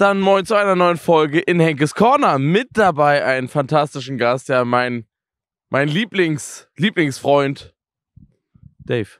Dann moin zu einer neuen Folge in Henkes Corner. Mit dabei einen fantastischen Gast, ja, mein, mein Lieblings, Lieblingsfreund, Dave.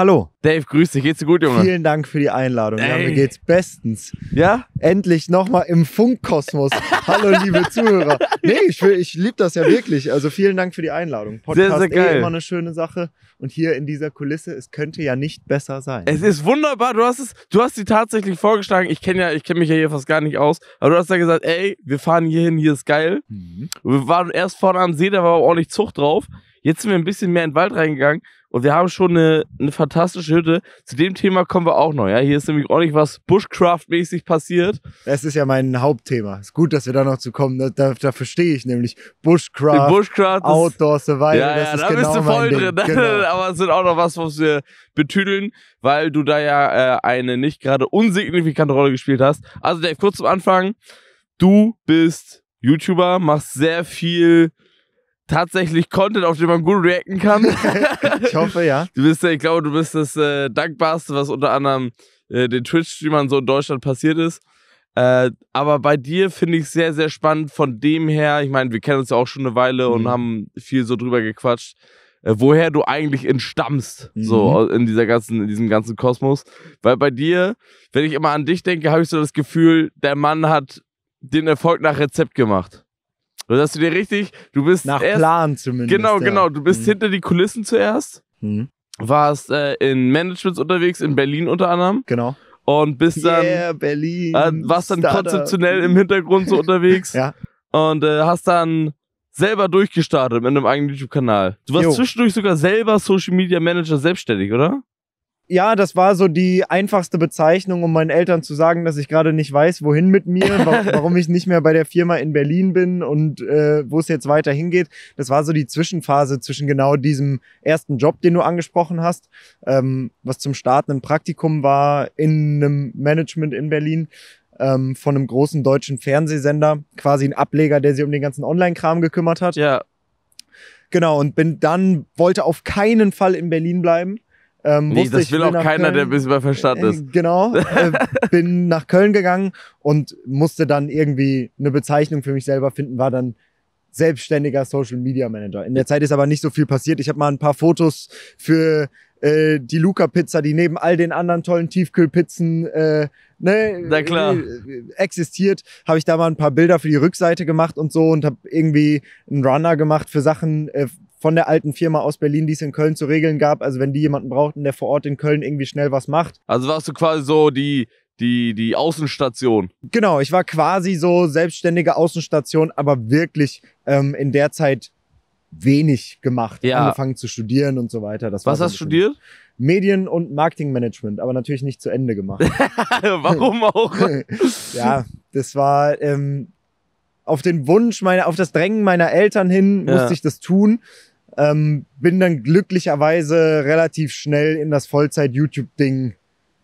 Hallo. Dave, grüß dich. Geht's dir gut, Junge? Vielen Dank für die Einladung. Ja, mir geht's bestens. Ja? Endlich nochmal im Funkkosmos. Hallo, liebe Zuhörer. Nee, ich, will- ich liebe das ja wirklich. Also vielen Dank für die Einladung. Podcast sehr geil. Eh immer eine schöne Sache. Und hier in dieser Kulisse, es könnte ja nicht besser sein. Es ist wunderbar. Du hast es, du hast sie tatsächlich vorgeschlagen. Ich kenne ja, ich kenne mich ja hier fast gar nicht aus. Aber du hast ja gesagt, ey, wir fahren hier hin, hier ist geil. Mhm. Wir waren erst vorne am See, da war aber ordentlich Zucht drauf. Jetzt sind wir ein bisschen mehr in den Wald reingegangen und wir haben schon eine, eine fantastische Hütte. Zu dem Thema kommen wir auch noch. Ja, hier ist nämlich ordentlich was Bushcraft-mäßig passiert. Das ist ja mein Hauptthema. Ist gut, dass wir da noch zu kommen. Da, da, dafür stehe ich nämlich. Bushcraft, Bushcraft. Outdoor Survival. ja, ja, ist da genau bist du voll drin. Genau. Aber es sind auch noch was, was wir betüdeln, weil du da ja äh, eine nicht gerade unsignifikante Rolle gespielt hast. Also Dave, kurz zum Anfang. Du bist YouTuber, machst sehr viel tatsächlich Content, auf den man gut reacten kann. Ich hoffe, ja. Du bist ja, ich glaube, du bist das äh, dankbarste, was unter anderem äh, den Twitch-Streamern so in Deutschland passiert ist. Äh, aber bei dir finde ich sehr, sehr spannend von dem her. Ich meine, wir kennen uns ja auch schon eine Weile und Mhm. haben viel so drüber gequatscht, äh, woher du eigentlich entstammst, Mhm. so in dieser ganzen, in diesem ganzen Kosmos. Weil bei dir, wenn ich immer an dich denke, habe ich so das Gefühl, der Mann hat den Erfolg nach Rezept gemacht. So, dass du dir richtig, du bist Nach erst, Plan zumindest. genau, ja. genau, du bist Mhm. hinter die Kulissen zuerst Mhm. warst äh, in Managements unterwegs, in Berlin unter anderem. Genau. Und bist dann, yeah, Berlin. äh, warst dann Startup. konzeptionell im Hintergrund so unterwegs. Ja. Und äh, hast dann selber durchgestartet mit einem eigenen YouTube-Kanal. Du warst Jo. zwischendurch sogar selber Social Media Manager selbstständig, oder? Ja, das war so die einfachste Bezeichnung, um meinen Eltern zu sagen, dass ich gerade nicht weiß, wohin mit mir, wa warum ich nicht mehr bei der Firma in Berlin bin und äh, wo es jetzt weiter hingeht. Das war so die Zwischenphase zwischen genau diesem ersten Job, den du angesprochen hast, ähm, was zum Start ein Praktikum war in einem Management in Berlin ähm, von einem großen deutschen Fernsehsender, quasi ein Ableger, der sich um den ganzen Online-Kram gekümmert hat. Ja. Genau, und bin dann, wollte auf keinen Fall in Berlin bleiben. Ähm, Nee, wusste, das ich will auch keiner, Köln. der ein bisschen bei Verstand ist. Äh, genau. Äh, bin nach Köln gegangen und musste dann irgendwie eine Bezeichnung für mich selber finden, war dann selbstständiger Social Media Manager. In der Zeit ist aber nicht so viel passiert. Ich habe mal ein paar Fotos für äh, die Luca Pizza, die neben all den anderen tollen Tiefkühlpizzen äh, ne, Na klar. äh, existiert, habe ich da mal ein paar Bilder für die Rückseite gemacht und so und habe irgendwie einen Runner gemacht für Sachen äh, von der alten Firma aus Berlin, die es in Köln zu regeln gab. Also wenn die jemanden brauchten, der vor Ort in Köln irgendwie schnell was macht. Also warst du quasi so die, die, die Außenstation. Genau, ich war quasi so selbstständige Außenstation, aber wirklich ähm, in der Zeit wenig gemacht. Ja. Angefangen zu studieren und so weiter. Das Was hast du studiert? Medien- und Marketingmanagement, aber natürlich nicht zu Ende gemacht. Warum auch? ja, das war ähm, auf den Wunsch meiner, auf das Drängen meiner Eltern hin Ja. musste ich das tun. Ähm, bin dann glücklicherweise relativ schnell in das Vollzeit-YouTube-Ding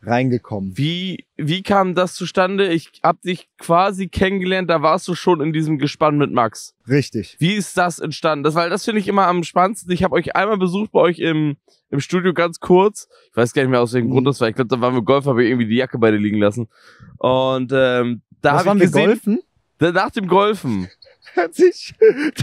reingekommen. Wie, wie kam das zustande? Ich hab dich quasi kennengelernt, da warst du schon in diesem Gespann mit Max. Richtig. Wie ist das entstanden? Das, weil das finde ich immer am spannendsten. Ich habe euch einmal besucht bei euch im, im Studio ganz kurz. Ich weiß gar nicht mehr aus welchem Mhm. Grund das war. Ich glaube, da waren wir Golf, habe ich irgendwie die Jacke bei dir liegen lassen. Und ähm, da habe ich wir gesehen, golfen? nach dem Golfen. Hört sich,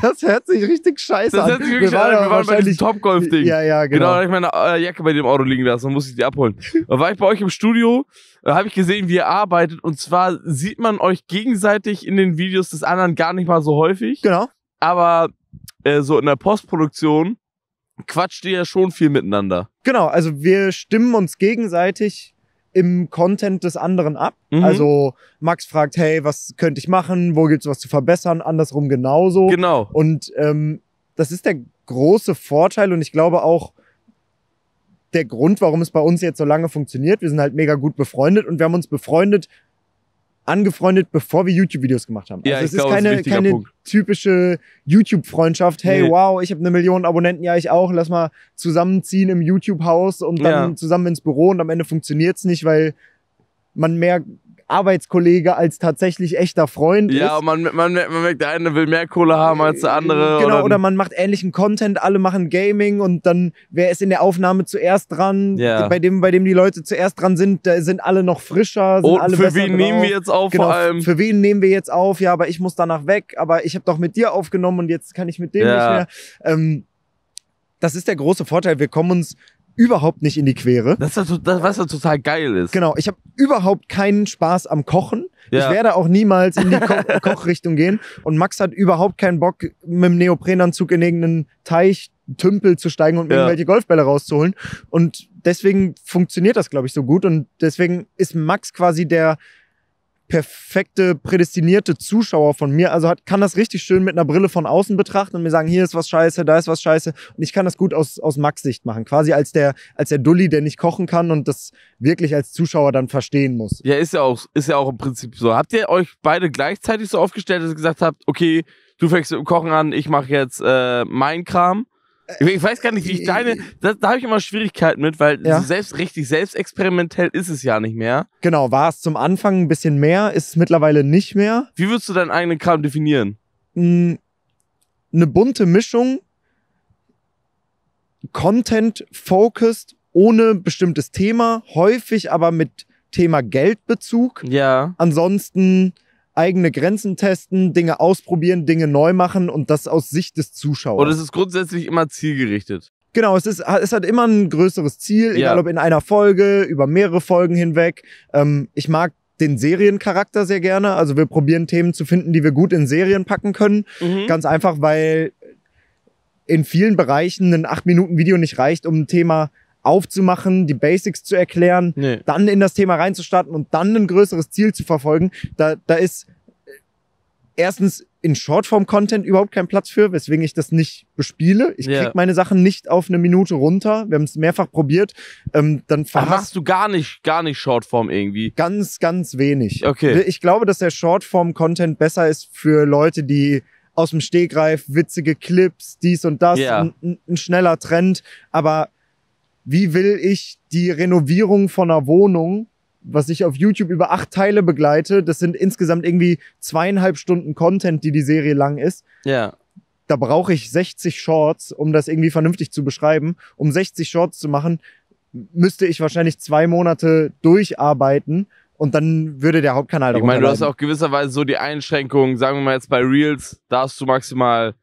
das hört sich richtig scheiße Das an. hört sich wirklich an. waren Wir waren bei diesem Top-Golf-Ding. Ja, ja, Genau, da genau. habe ich meine äh, Jacke bei dem Auto liegen lassen und musste ich die abholen. Da war ich bei euch im Studio, da habe ich gesehen, wie ihr arbeitet. Und zwar sieht man euch gegenseitig in den Videos des anderen gar nicht mal so häufig. Genau. Aber äh, so in der Postproduktion quatscht ihr ja schon viel miteinander. Genau, also wir stimmen uns gegenseitig im Content des anderen ab. Mhm. Also Max fragt, hey, was könnte ich machen? Wo gibt's was zu verbessern? Andersrum genauso. Genau. Und ähm, das ist der große Vorteil und ich glaube auch der Grund, warum es bei uns jetzt so lange funktioniert. Wir sind halt mega gut befreundet und wir haben uns befreundet, angefreundet, bevor wir YouTube-Videos gemacht haben. Ja, also es ist glaube, das ist ein keine, keine Punkt. typische YouTube-Freundschaft. Hey, Nee. wow, ich habe eine Million Abonnenten, ja, ich auch. Lass mal zusammenziehen im YouTube-Haus und dann Ja. zusammen ins Büro und am Ende funktioniert's nicht, weil man mehr Arbeitskollege als tatsächlich echter Freund Ja, ist. und man, man, man merkt, der eine will mehr Kohle haben als der andere. Genau, oder, oder man macht ähnlichen Content, alle machen Gaming und dann, wer ist in der Aufnahme zuerst dran? Ja. Bei dem, bei dem die Leute zuerst dran sind, da sind alle noch frischer, sind und alle Oh, für besser wen drauf. nehmen wir jetzt auf Genau, vor allem? für wen nehmen wir jetzt auf? Ja, aber ich muss danach weg, aber ich habe doch mit dir aufgenommen und jetzt kann ich mit dem Ja. nicht mehr. Ähm, das ist der große Vorteil, wir kommen uns überhaupt nicht in die Quere. Das ist das, was ja total geil ist. Genau, ich habe überhaupt keinen Spaß am Kochen. Ja. Ich werde auch niemals in die Ko Kochrichtung gehen. Und Max hat überhaupt keinen Bock, mit dem Neoprenanzug in irgendeinen Teich, Tümpel zu steigen und Ja. irgendwelche Golfbälle rauszuholen. Und deswegen funktioniert das, glaube ich, so gut. Und deswegen ist Max quasi der perfekte, prädestinierte Zuschauer von mir. Also hat, kann das richtig schön mit einer Brille von außen betrachten und mir sagen, hier ist was scheiße, da ist was scheiße. Und ich kann das gut aus, aus Max Sicht machen. Quasi als der, als der Dulli, der nicht kochen kann und das wirklich als Zuschauer dann verstehen muss. Ja, ist ja auch, ist ja auch im Prinzip so. Habt ihr euch beide gleichzeitig so aufgestellt, dass ihr gesagt habt, okay, du fängst mit dem Kochen an, ich mache jetzt äh, mein Kram? Ich, weiß gar nicht, wie ich deine. Da, da habe ich immer Schwierigkeiten mit, weil Ja. selbst richtig selbstexperimentell ist es ja nicht mehr. Genau, war es zum Anfang ein bisschen mehr, ist es mittlerweile nicht mehr. Wie würdest du deinen eigenen Kram definieren? Mm, Eine bunte Mischung, Content-focused, ohne bestimmtes Thema, häufig aber mit Thema Geldbezug. Ja. Ansonsten eigene Grenzen testen, Dinge ausprobieren, Dinge neu machen und das aus Sicht des Zuschauers. Und es ist grundsätzlich immer zielgerichtet. Genau, es, ist, es hat immer ein größeres Ziel, Ja. egal ob in einer Folge, über mehrere Folgen hinweg. Ähm, ich mag den Seriencharakter sehr gerne. Also wir probieren Themen zu finden, die wir gut in Serien packen können. Mhm. Ganz einfach, weil in vielen Bereichen ein 8-Minuten-Video nicht reicht, um ein Thema aufzumachen, die Basics zu erklären, Nee. dann in das Thema reinzustarten und dann ein größeres Ziel zu verfolgen. Da, da ist äh, erstens in Shortform-Content überhaupt kein Platz für, weswegen ich das nicht bespiele. Ich Ja. krieg meine Sachen nicht auf eine Minute runter. Wir haben es mehrfach probiert. Ähm, dann Ach, machst du gar nicht, gar nicht Shortform irgendwie. ganz, ganz wenig. Okay. Ich glaube, dass der Shortform-Content besser ist für Leute, die aus dem Stegreif witzige Clips, dies und das, ein, ein, ein schneller Trend. Aber wie will ich die Renovierung von einer Wohnung, was ich auf YouTube über acht Teile begleite, das sind insgesamt irgendwie zweieinhalb Stunden Content, die die Serie lang ist. Ja. Da brauche ich 60 Shorts, um das irgendwie vernünftig zu beschreiben. Um 60 Shorts zu machen, müsste ich wahrscheinlich zwei Monate durcharbeiten und dann würde der Hauptkanal Ich meine, du hast auch gewisserweise so die Einschränkung, sagen wir mal jetzt bei Reels, da hast du maximal,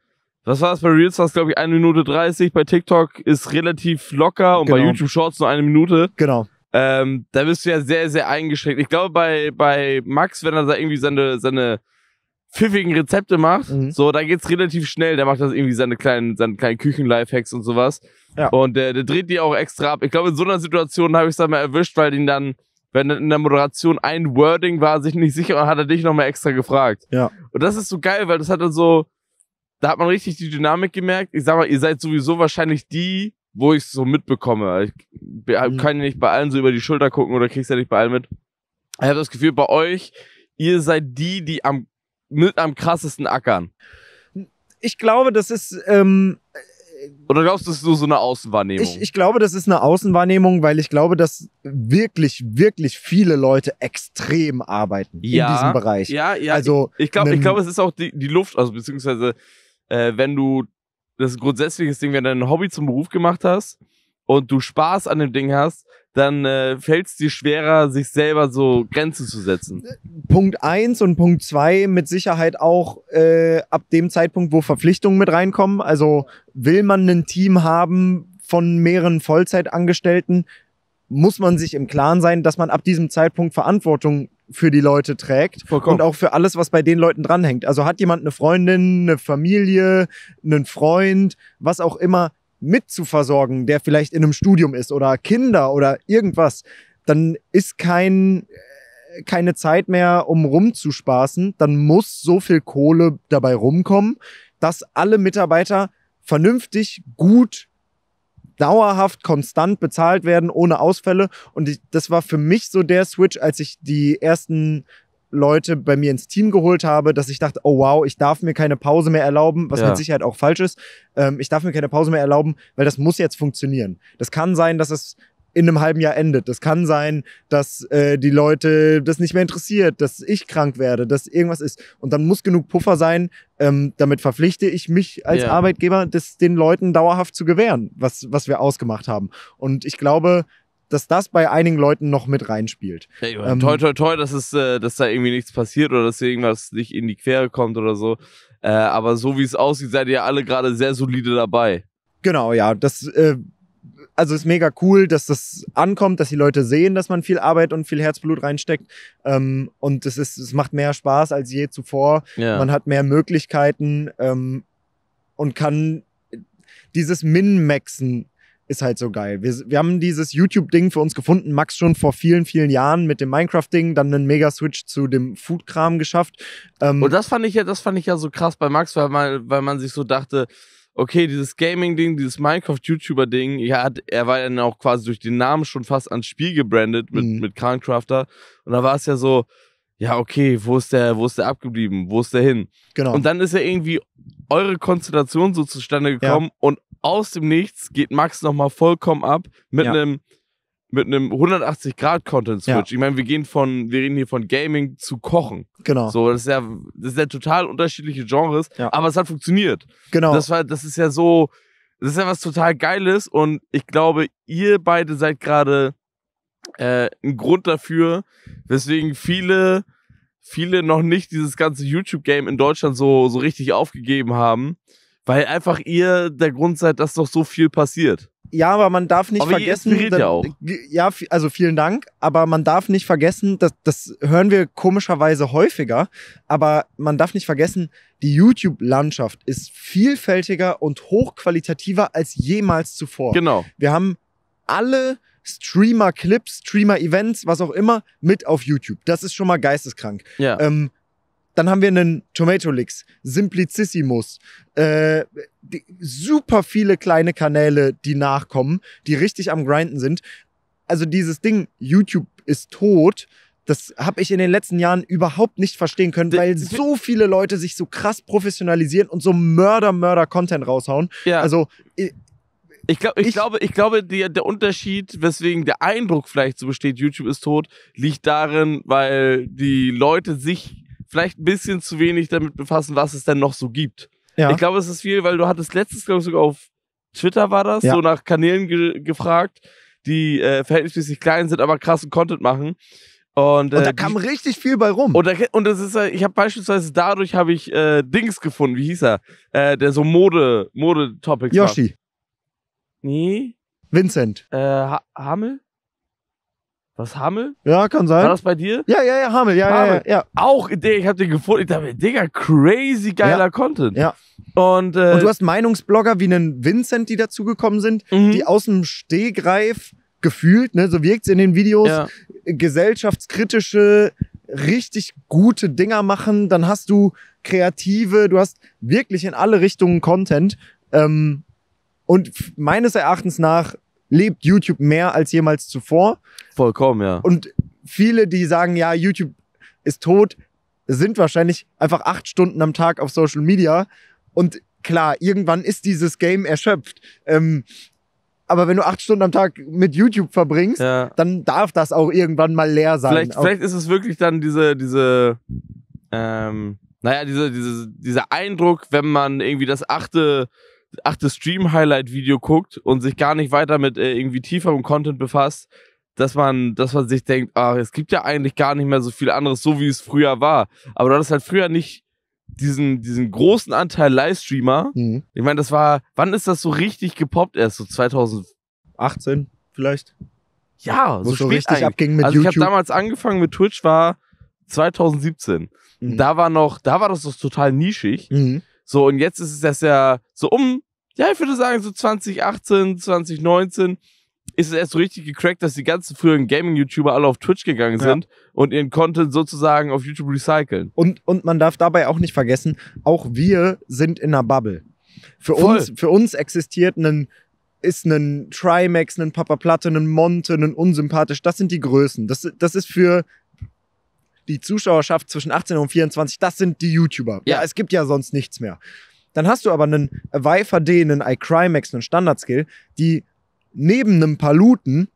was war das bei Reels? Das glaube ich eine Minute 30, bei TikTok ist relativ locker und bei Genau. YouTube Shorts nur eine Minute. Genau. Ähm, da bist du ja sehr, sehr eingeschränkt. Ich glaube, bei, bei Max, wenn er da irgendwie seine, seine pfiffigen Rezepte macht, Mhm. so, da geht's relativ schnell. Der macht das irgendwie seine kleinen, seine kleinen Küchen-Lifehacks und sowas. Ja. Und der, der dreht die auch extra ab. Ich glaube, in so einer Situation habe ich es dann mal erwischt, weil ihn dann, wenn in der Moderation ein Wording war, sich nicht sicher und hat er dich nochmal extra gefragt. Ja. Und das ist so geil, weil das hat dann so, da hat man richtig die Dynamik gemerkt. Ich sag mal, ihr seid sowieso wahrscheinlich die, wo ich so mitbekomme. Ich Mhm. kann ja nicht bei allen so über die Schulter gucken oder kriegst ja nicht bei allen mit. Ich habe das Gefühl, bei euch, ihr seid die, die am mit am krassesten ackern. Ich glaube, das ist, ähm, Oder glaubst du, das ist nur so eine Außenwahrnehmung? ich, ich glaube, das ist eine Außenwahrnehmung, weil ich glaube, dass wirklich, wirklich viele Leute extrem arbeiten Ja, in diesem Bereich. ja, ja. also, ich glaube, ich glaube, es ist auch die, die Luft, also beziehungsweise, äh, wenn du das grundsätzliches Ding, wenn du ein Hobby zum Beruf gemacht hast und du Spaß an dem Ding hast, dann äh, fällt es dir schwerer, sich selber so Grenzen zu setzen. Punkt eins und Punkt zwei mit Sicherheit auch äh, ab dem Zeitpunkt, wo Verpflichtungen mit reinkommen. Also will man ein Team haben von mehreren Vollzeitangestellten, muss man sich im Klaren sein, dass man ab diesem Zeitpunkt Verantwortung für die Leute trägt Vollkommen. und auch für alles, was bei den Leuten dranhängt. Also hat jemand eine Freundin, eine Familie, einen Freund, was auch immer mit zu versorgen, der vielleicht in einem Studium ist oder Kinder oder irgendwas, dann ist kein äh, keine Zeit mehr, um rumzuspaßen, dann muss so viel Kohle dabei rumkommen, dass alle Mitarbeiter vernünftig, gut, dauerhaft, konstant bezahlt werden, ohne Ausfälle. Und ich, das war für mich so der Switch, als ich die ersten Leute bei mir ins Team geholt habe, dass ich dachte, oh wow, ich darf mir keine Pause mehr erlauben, was Ja. mit Sicherheit auch falsch ist. Ähm, ich darf mir keine Pause mehr erlauben, weil das muss jetzt funktionieren. Das kann sein, dass es in einem halben Jahr endet. Das kann sein, dass äh, die Leute das nicht mehr interessiert, dass ich krank werde, dass irgendwas ist. Und dann muss genug Puffer sein, ähm, damit verpflichte ich mich als Ja. Arbeitgeber, das den Leuten dauerhaft zu gewähren, was, was wir ausgemacht haben. Und ich glaube, dass das bei einigen Leuten noch mit reinspielt. Ey, Ähm, toi, toi, toi, dass, es, äh, dass da irgendwie nichts passiert oder dass irgendwas nicht in die Quere kommt oder so. Äh, aber so wie es aussieht, seid ihr alle gerade sehr solide dabei. Genau, ja. Das, äh, also ist mega cool, dass das ankommt, dass die Leute sehen, dass man viel Arbeit und viel Herzblut reinsteckt. Ähm, und es ist, es macht mehr Spaß als je zuvor. Ja. Man hat mehr Möglichkeiten ähm, und kann dieses Min-Maxen ist halt so geil. Wir, wir haben dieses YouTube-Ding für uns gefunden, Max schon vor vielen, vielen Jahren mit dem Minecraft-Ding, dann einen Mega-Switch zu dem Food-Kram geschafft. Ähm, Und das fand ich ja, das fand ich ja so krass bei Max, weil man, weil man sich so dachte, okay, dieses Gaming-Ding, dieses Minecraft-YouTuber-Ding, ja, er war ja dann auch quasi durch den Namen schon fast ans Spiel gebrandet mit, Mhm. mit Krancrafter. Und da war es ja so, ja, okay, wo ist der, wo ist der abgeblieben? Wo ist der hin? genau. Und dann ist ja irgendwie eure Konstellation so zustande gekommen und aus dem Nichts geht Max nochmal vollkommen ab mit Ja. einem mit einem 180 Grad Content Ja. Switch. Ich meine, wir gehen von wir reden hier von Gaming zu Kochen. genau. So, das ist ja das ist ja total unterschiedliche Genres, Ja. aber es hat funktioniert. genau. Das war das ist ja so das ist ja was total geiles und ich glaube, ihr beide seid gerade äh, ein Grund dafür, weswegen viele viele noch nicht dieses ganze YouTube-Game in Deutschland so, so richtig aufgegeben haben, weil einfach ihr der Grund seid, dass doch so viel passiert. Ja, aber man darf nicht Aber ihr vergessen. inspiriert ja auch. Ja, also vielen Dank. Aber man darf nicht vergessen, dass, das hören wir komischerweise häufiger, aber man darf nicht vergessen, die YouTube-Landschaft ist vielfältiger und hochqualitativer als jemals zuvor. Genau. Wir haben alle Streamer-Clips, Streamer-Events, was auch immer, mit auf YouTube. Das ist schon mal geisteskrank. Ja. Ähm, dann haben wir einen Tomato Licks, Simplicissimus, äh, die, super viele kleine Kanäle, die nachkommen, die richtig am Grinden sind. Also dieses Ding, YouTube ist tot, das habe ich in den letzten Jahren überhaupt nicht verstehen können, weil so viele Leute sich so krass professionalisieren und so Mörder-Mörder-Content raushauen. ja. Also Ich, glaub, ich, Ich- glaube, ich glaube der, der Unterschied, weswegen der Eindruck vielleicht so besteht, YouTube ist tot, liegt darin, weil die Leute sich vielleicht ein bisschen zu wenig damit befassen, was es denn noch so gibt. ja, Ich glaube, es ist viel, weil du hattest letztes, glaube ich, sogar auf Twitter war das, Ja. so nach Kanälen ge gefragt, die äh, verhältnismäßig klein sind, aber krassen Content machen. Und, äh, und da die- kam richtig viel bei rum. und, da, und das ist, ich habe beispielsweise dadurch habe ich äh, Dings gefunden, wie hieß er? Äh, der so Mode, Mode-Topics. Yoshi, Nee, Vincent. äh, ha Hamel? Was, Hamel? Ja, kann War sein. das bei dir? Ja, ja, ja, Hamel, ja, ja, Hamel. ja, ja. Auch, ich hab den gefunden. Ich dachte, mir, Digga, crazy geiler Content. Ja. Und, äh, Und du hast Meinungsblogger wie einen Vincent, die dazugekommen sind, mhm. die aus dem Stehgreif gefühlt, ne, so wirkt's in den Videos, ja. gesellschaftskritische, richtig gute Dinger machen. Dann hast du kreative, du hast wirklich in alle Richtungen Content. Ähm, und meines Erachtens nach lebt YouTube mehr als jemals zuvor. Vollkommen, ja. Und viele, die sagen, ja, YouTube ist tot, sind wahrscheinlich einfach acht Stunden am Tag auf Social Media. Und klar, irgendwann ist dieses Game erschöpft. Ähm, aber wenn du acht Stunden am Tag mit YouTube verbringst, ja. dann darf das auch irgendwann mal leer sein. Vielleicht, vielleicht ist es wirklich dann diese, diese, ähm, naja, diese, diese, dieser Eindruck, wenn man irgendwie das achte, achte Stream-Highlight-Video guckt und sich gar nicht weiter mit äh, irgendwie tieferem Content befasst, dass man, dass man sich denkt, ach, es gibt ja eigentlich gar nicht mehr so viel anderes, so wie es früher war. Aber du hattest halt früher nicht diesen, diesen großen Anteil Livestreamer. Mhm. Ich meine, das war, wann ist das so richtig gepoppt erst? So 2000, 18 vielleicht. ja, Wo so so richtig eigentlich. abging mit also ich habe YouTube. damals angefangen mit Twitch, war 2017. Mhm. Da war noch, da war das doch total nischig. Mhm. So, und jetzt ist es das ja so um, ja, ich würde sagen, so 2018, 2019 ist es erst so richtig gecrackt, dass die ganzen früheren Gaming-YouTuber alle auf Twitch gegangen Ja. sind und ihren Content sozusagen auf YouTube recyceln. Und, und man darf dabei auch nicht vergessen, auch wir sind in einer Bubble. Für Voll. uns, für uns existiert ein, ist ein Trimax, ein Papa Platte, ein Monte, ein Unsympathisch. Das sind die Größen. Das, das ist für die Zuschauerschaft zwischen 18 und 24, das sind die YouTuber. Ja. Ja. es gibt ja sonst nichts mehr. Dann hast du aber einen Viper D, einen iCrimex, einen Standard-Skill, die neben einem Paluten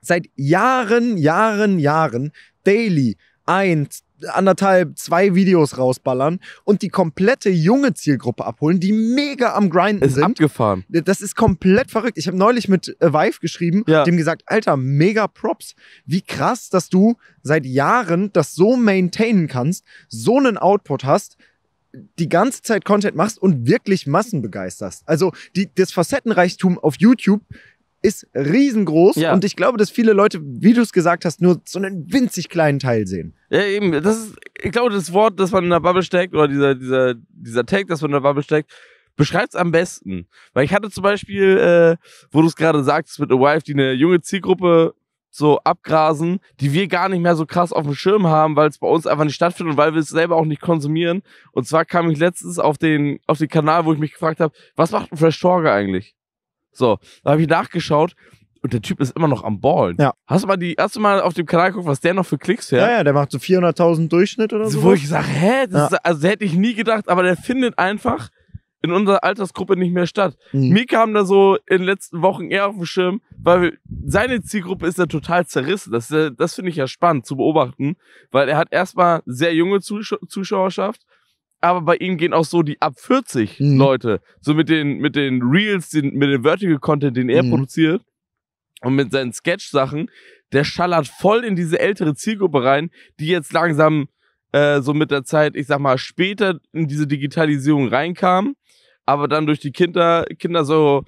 seit Jahren, Jahren, Jahren daily ein, anderthalb, zwei Videos rausballern und die komplette junge Zielgruppe abholen, die mega am Grinden Ist sind. abgefahren. Das ist komplett verrückt. Ich habe neulich mit äh, Vive geschrieben, Ja. dem gesagt, Alter, mega Props. Wie krass, dass du seit Jahren das so maintainen kannst, so einen Output hast, die ganze Zeit Content machst und wirklich Massen begeisterst. Also die, das Facettenreichtum auf YouTube ist riesengroß Ja. und ich glaube, dass viele Leute, wie du es gesagt hast, nur so einen winzig kleinen Teil sehen. Ja, eben, das ist, ich glaube, das Wort, das man in der Bubble steckt, oder dieser, dieser, dieser Tag, das man in der Bubble steckt, beschreibt es am besten. Weil ich hatte zum Beispiel, äh, wo du es gerade sagst, mit A Wife, die eine junge Zielgruppe so abgrasen, die wir gar nicht mehr so krass auf dem Schirm haben, weil es bei uns einfach nicht stattfindet und weil wir es selber auch nicht konsumieren. Und zwar kam ich letztens auf den, auf den Kanal, wo ich mich gefragt habe, was macht ein Fresh Torge eigentlich? So, da habe ich nachgeschaut und der Typ ist immer noch am Ballen. Ja. Hast du mal die, hast du mal auf dem Kanal geguckt, was der noch für Klicks fährt? Ja, ja, der macht so 400.000 Durchschnitt oder So, so. wo ich sage, hä? Das Ja. ist, also hätte ich nie gedacht, aber der findet einfach in unserer Altersgruppe nicht mehr statt. Mhm. Mir kam da so in den letzten Wochen eher auf den Schirm, weil seine Zielgruppe ist ja total zerrissen. Das, das finde ich ja spannend zu beobachten, weil er hat erstmal sehr junge Zusch Zuschauerschaft, aber bei ihm gehen auch so die ab 40 Mhm. Leute, so mit den, mit den Reels, den, mit dem Vertical Content, den er Mhm. produziert und mit seinen Sketch-Sachen, der schallert voll in diese ältere Zielgruppe rein, die jetzt langsam äh, so mit der Zeit, ich sag mal, später in diese Digitalisierung reinkam, aber dann durch die Kinder, Kinder so,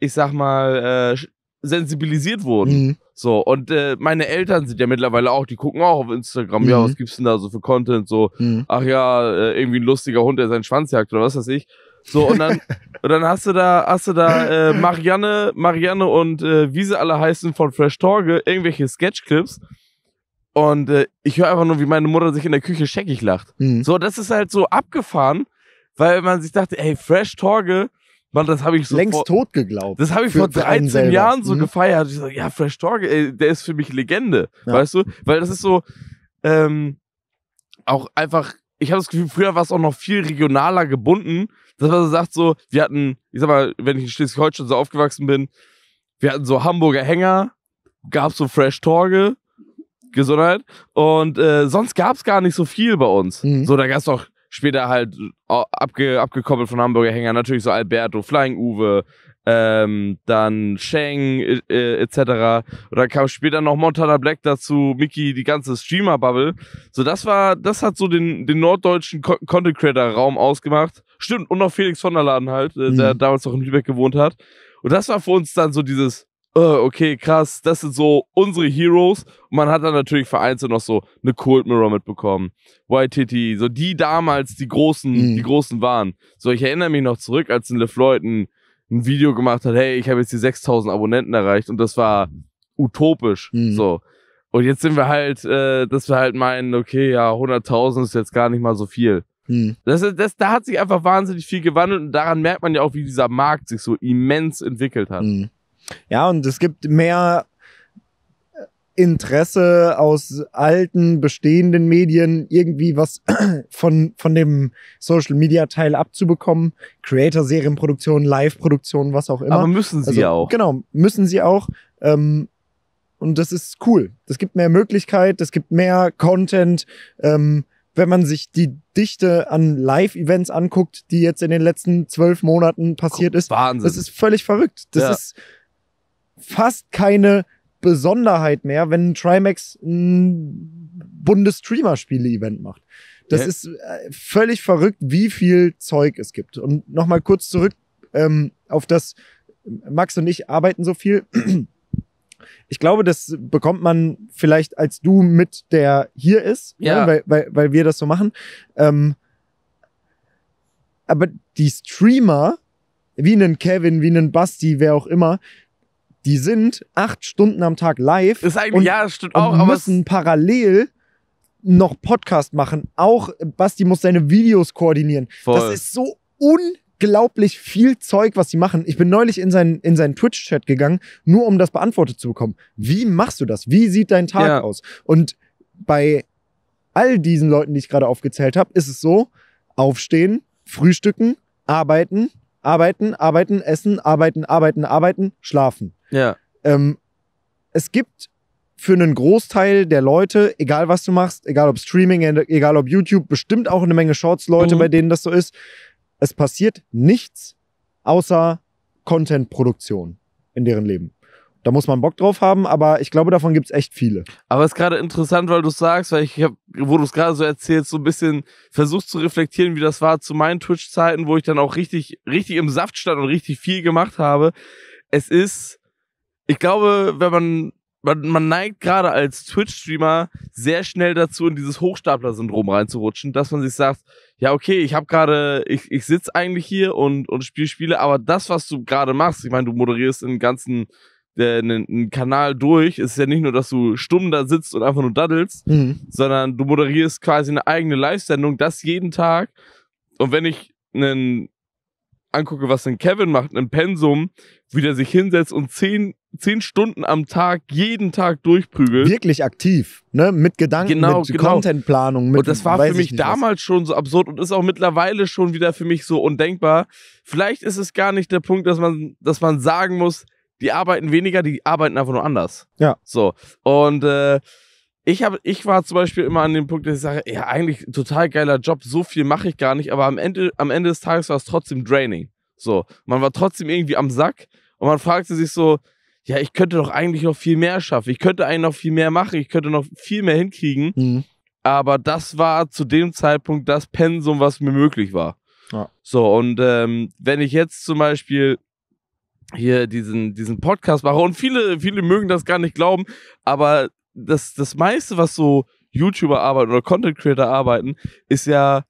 ich sag mal, äh, sensibilisiert wurden. Mhm. So, und äh, meine Eltern sind ja mittlerweile auch, die gucken auch auf Instagram, ja, Mhm. was gibt's denn da so für Content? So, Mhm. ach ja, äh, irgendwie ein lustiger Hund, der seinen Schwanz jagt oder was weiß ich. So, und dann, und dann hast du da, hast du da äh, Marianne, Marianne und äh, wie sie alle heißen von Fresh Torge, irgendwelche Sketchclips. Und äh, ich höre einfach nur, wie meine Mutter sich in der Küche scheckig lacht. Mhm. So, das ist halt so abgefahren, weil man sich dachte, ey, Fresh Torge, Mann, das habe ich so Längst vor, tot geglaubt. das habe ich vor für einen 13 selber. Jahren so Mhm. gefeiert. Ich so, ja, Fresh Torge, ey, der ist für mich Legende, Ja. weißt du? Weil das ist so, ähm, auch einfach, ich habe das Gefühl, früher war es auch noch viel regionaler gebunden, dass man so sagt, so, wir hatten, ich sag mal, wenn ich in Schleswig-Holstein so aufgewachsen bin, wir hatten so Hamburger Hänger, gab's so Fresh Torge, Gesundheit, und äh, sonst gab's gar nicht so viel bei uns. Mhm. So, da gab's doch später halt abge, abgekoppelt von Hamburger Hänger, natürlich so Alberto, Flying Uwe, ähm, dann Sheng äh, äh, etc. Und dann kam später noch Montana Black dazu, Mickey, die ganze Streamer-Bubble. So, das war, das hat so den, den norddeutschen Co Content Creator-Raum ausgemacht. Stimmt, und noch Felix von der Laden halt, äh, der Mhm. damals noch in Lübeck gewohnt hat. Und das war für uns dann so dieses, okay, krass, das sind so unsere Heroes. Und man hat dann natürlich vereinzelt noch so eine Cold Mirror mitbekommen. YTT, so die damals die großen, Mhm. die großen waren. So, ich erinnere mich noch zurück, als ein LeFloid ein, ein Video gemacht hat, hey, ich habe jetzt die 6000 Abonnenten erreicht und das war utopisch. Mhm. So. Und jetzt sind wir halt, äh, dass wir halt meinen, okay, ja, 100.000 ist jetzt gar nicht mal so viel. Mhm. Das, das, da hat sich einfach wahnsinnig viel gewandelt und daran merkt man ja auch, wie dieser Markt sich so immens entwickelt hat. Ja, und es gibt mehr Interesse aus alten, bestehenden Medien, irgendwie was von, von dem Social Media Teil abzubekommen. Creator, Serienproduktion, Live-Produktion, was auch immer. Aber müssen sie Also, ja auch. Genau, müssen sie auch. Ähm, und das ist cool. Das gibt mehr Möglichkeit, das gibt mehr Content. Ähm, wenn man sich die Dichte an Live-Events anguckt, die jetzt in den letzten zwölf Monaten passiert ist, Wahnsinn. das ist völlig verrückt. Das Ja. ist fast keine Besonderheit mehr, wenn ein Trimax ein Bundesstreamer-Spiele-Event macht. Das Ja. ist äh, völlig verrückt, wie viel Zeug es gibt. Und nochmal kurz zurück ähm, auf das, Max und ich arbeiten so viel. Ich glaube, das bekommt man vielleicht als du mit, der hier ist, Ja. ne, weil, weil, weil wir das so machen. Ähm, aber die Streamer, wie einen Kevin, wie einen Basti, wer auch immer, die sind acht Stunden am Tag live ist eigentlich, und- ja, das stimmt und auch, es, müssen parallel noch Podcast machen. Auch Basti muss seine Videos koordinieren. voll. Das ist so unglaublich viel Zeug, was sie machen. Ich bin neulich in seinen, in seinen Twitch-Chat gegangen, nur um das beantwortet zu bekommen. Wie machst du das? Wie sieht dein Tag Ja. aus? Und bei all diesen Leuten, die ich gerade aufgezählt habe, ist es so, aufstehen, frühstücken, arbeiten, arbeiten, arbeiten, essen, arbeiten, arbeiten, arbeiten, schlafen. Ja. Ähm, es gibt für einen Großteil der Leute, egal was du machst, egal ob Streaming, egal ob YouTube, bestimmt auch eine Menge Shorts-Leute, Mhm. bei denen das so ist. Es passiert nichts außer Content-Produktion in deren Leben. Da muss man Bock drauf haben, aber ich glaube, davon gibt es echt viele. Aber es ist gerade interessant, weil du es sagst, weil ich habe, wo du es gerade so erzählst, so ein bisschen versucht zu reflektieren, wie das war zu meinen Twitch-Zeiten, wo ich dann auch richtig, richtig im Saft stand und richtig viel gemacht habe. Es ist, ich glaube, wenn man, man, man neigt gerade als Twitch-Streamer sehr schnell dazu, in dieses Hochstapler-Syndrom reinzurutschen, dass man sich sagt, ja, okay, ich habe gerade, ich, ich sitze eigentlich hier und, und spiele Spiele, aber das, was du gerade machst, ich meine, du moderierst den ganzen der, einen, einen Kanal durch. Es ist ja nicht nur, dass du stumm da sitzt und einfach nur daddelst, sondern du moderierst quasi eine eigene Live-Sendung, das jeden Tag. Und wenn ich einen angucke, was ein Kevin macht, ein Pensum, wie der sich hinsetzt und zehn, zehn Stunden am Tag, jeden Tag durchprügelt. Wirklich aktiv, ne? Mit Gedanken, Genau, mit genau. Contentplanung. Mit und das war für ich mich nicht was. damals schon so absurd und ist auch mittlerweile schon wieder für mich so undenkbar. Vielleicht ist es gar nicht der Punkt, dass man, dass man sagen muss, die arbeiten weniger, die arbeiten einfach nur anders. Ja. So. Und äh, ich habe, ich war zum Beispiel immer an dem Punkt, dass ich sage, ja, eigentlich total geiler Job, so viel mache ich gar nicht, aber am Ende, am Ende des Tages war es trotzdem draining. So. Man war trotzdem irgendwie am Sack und man fragte sich so, ja, ich könnte doch eigentlich noch viel mehr schaffen. Ich könnte eigentlich noch viel mehr machen. Ich könnte noch viel mehr hinkriegen. Mhm. Aber das war zu dem Zeitpunkt das Pensum, was mir möglich war. Ja. So, und ähm, wenn ich jetzt zum Beispiel hier diesen, diesen Podcast mache, und viele, viele mögen das gar nicht glauben, aber das, das meiste, was so YouTuber arbeiten oder Content Creator arbeiten, ist ja,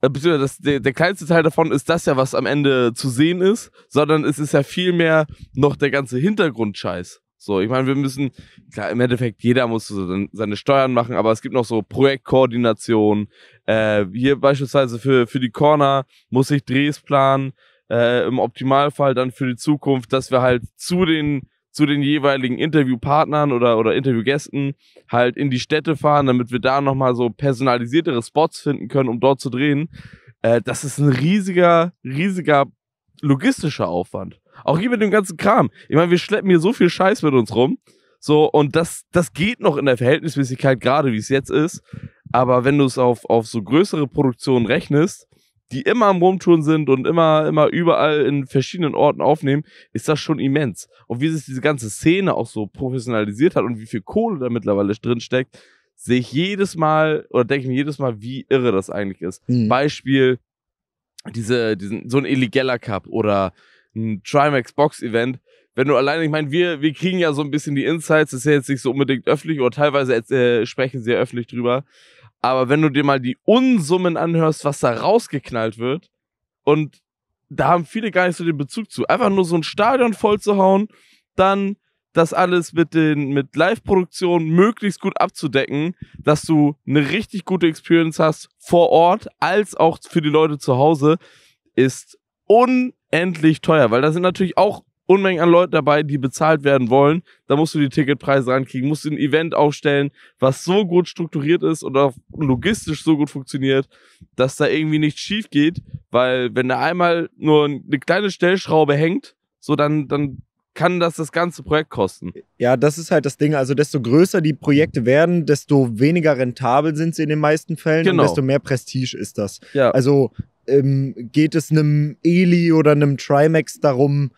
äh, beziehungsweise das, der, der kleinste Teil davon ist das ja, was am Ende zu sehen ist, sondern es ist ja viel mehr noch der ganze Hintergrundscheiß. So, ich meine, wir müssen, klar, im Endeffekt, jeder muss so seine Steuern machen, aber es gibt noch so Projektkoordination. Äh, hier beispielsweise für, für die Corner muss ich Drehs planen, äh, im Optimalfall dann für die Zukunft, dass wir halt zu den, zu den jeweiligen Interviewpartnern oder, oder Interviewgästen halt in die Städte fahren, damit wir da nochmal so personalisiertere Spots finden können, um dort zu drehen. Äh, das ist ein riesiger, riesiger logistischer Aufwand. Auch hier mit dem ganzen Kram. Ich meine, wir schleppen hier so viel Scheiß mit uns rum. So, und das, das geht noch in der Verhältnismäßigkeit, gerade wie es jetzt ist. Aber wenn du es auf, auf so größere Produktionen rechnest, die immer am Rumtouren sind und immer, immer überall in verschiedenen Orten aufnehmen, ist das schon immens. Und wie sich diese ganze Szene auch so professionalisiert hat und wie viel Kohle da mittlerweile drin steckt, sehe ich jedes Mal oder denke ich mir jedes Mal, wie irre das eigentlich ist. Mhm. Beispiel, diese, diesen, so ein Illegaler Cup oder ein Trimax Box Event. Wenn du alleine, ich meine, wir, wir kriegen ja so ein bisschen die Insights, das ist ja jetzt nicht so unbedingt öffentlich oder teilweise äh, sprechen sie ja öffentlich drüber. Aber wenn du dir mal die Unsummen anhörst, was da rausgeknallt wird, und da haben viele gar nicht so den Bezug zu. Einfach nur so ein Stadion voll zu hauen, dann das alles mit den mit Live-Produktion möglichst gut abzudecken, dass du eine richtig gute Experience hast vor Ort, als auch für die Leute zu Hause, ist unendlich teuer, weil da sind natürlich auch Unmengen an Leuten dabei, die bezahlt werden wollen. Da musst du die Ticketpreise rankriegen, musst du ein Event aufstellen, was so gut strukturiert ist und auch logistisch so gut funktioniert, dass da irgendwie nichts schief geht, weil wenn da einmal nur eine kleine Stellschraube hängt, so dann, dann kann das das ganze Projekt kosten. Ja, das ist halt das Ding. Also desto größer die Projekte werden, desto weniger rentabel sind sie in den meisten Fällen Genau. und desto mehr Prestige ist das. Ja. Also ähm, geht es einem Eli oder einem Trimax darum,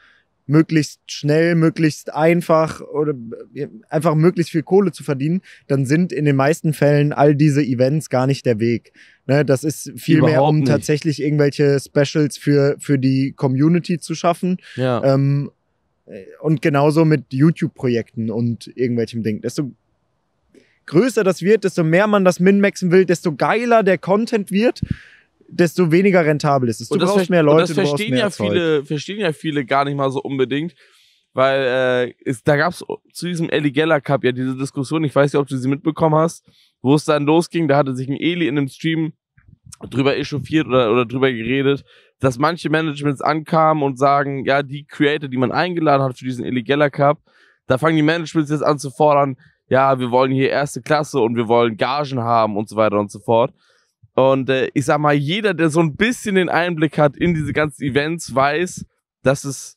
möglichst schnell, möglichst einfach oder äh, einfach möglichst viel Kohle zu verdienen, dann sind in den meisten Fällen all diese Events gar nicht der Weg. Ne, das ist vielmehr, um nicht. tatsächlich irgendwelche Specials für, für die Community zu schaffen. Ja. Ähm, äh, und genauso mit YouTube-Projekten und irgendwelchem Ding. Desto größer das wird, desto mehr man das min-maxen will, desto geiler der Content wird, desto weniger rentabel ist es. Du Und das brauchst mehr und Leute, das du brauchst verstehen ja Zeug. viele, verstehen ja viele gar nicht mal so unbedingt, weil äh, es, da gab es zu diesem Eli Geller Cup ja diese Diskussion, ich weiß nicht, ob du sie mitbekommen hast, wo es dann losging, da hatte sich ein Eli in einem Stream drüber echauffiert oder, oder drüber geredet, dass manche Managements ankamen und sagen, ja, die Creator, die man eingeladen hat für diesen Eli Geller Cup, da fangen die Managements jetzt an zu fordern, ja, wir wollen hier erste Klasse und wir wollen Gagen haben und so weiter und so fort. Und äh, ich sag mal, jeder, der so ein bisschen den Einblick hat in diese ganzen Events, weiß, dass es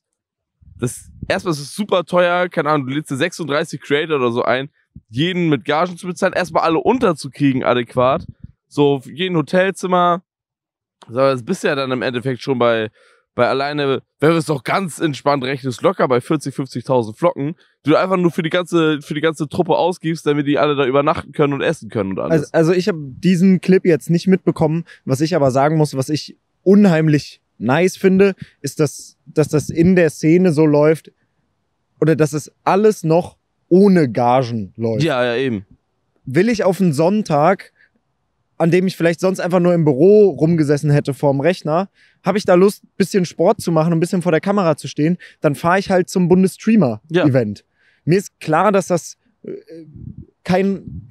das erstmal ist es super teuer, keine Ahnung, du lädst dir 36 Creator oder so ein, jeden mit Gagen zu bezahlen, erstmal alle unterzukriegen adäquat. So, jeden Hotelzimmer. So, das bist ja dann im Endeffekt schon bei, bei alleine, wenn du es doch ganz entspannt rechnest, locker bei 40, 50.000 Flocken, du einfach nur für die ganze, für die ganze Truppe ausgibst, damit die alle da übernachten können und essen können und Also, alles. also ich habe diesen Clip jetzt nicht mitbekommen. Was ich aber sagen muss, was ich unheimlich nice finde, ist, dass, dass das in der Szene so läuft oder dass es alles noch ohne Gagen läuft. ja, ja, eben. Will ich auf einen Sonntag, an dem ich vielleicht sonst einfach nur im Büro rumgesessen hätte vorm Rechner, habe ich da Lust, bisschen Sport zu machen, ein bisschen vor der Kamera zu stehen, dann fahre ich halt zum Bundesstreamer-Event. Mir ist klar, dass das äh, kein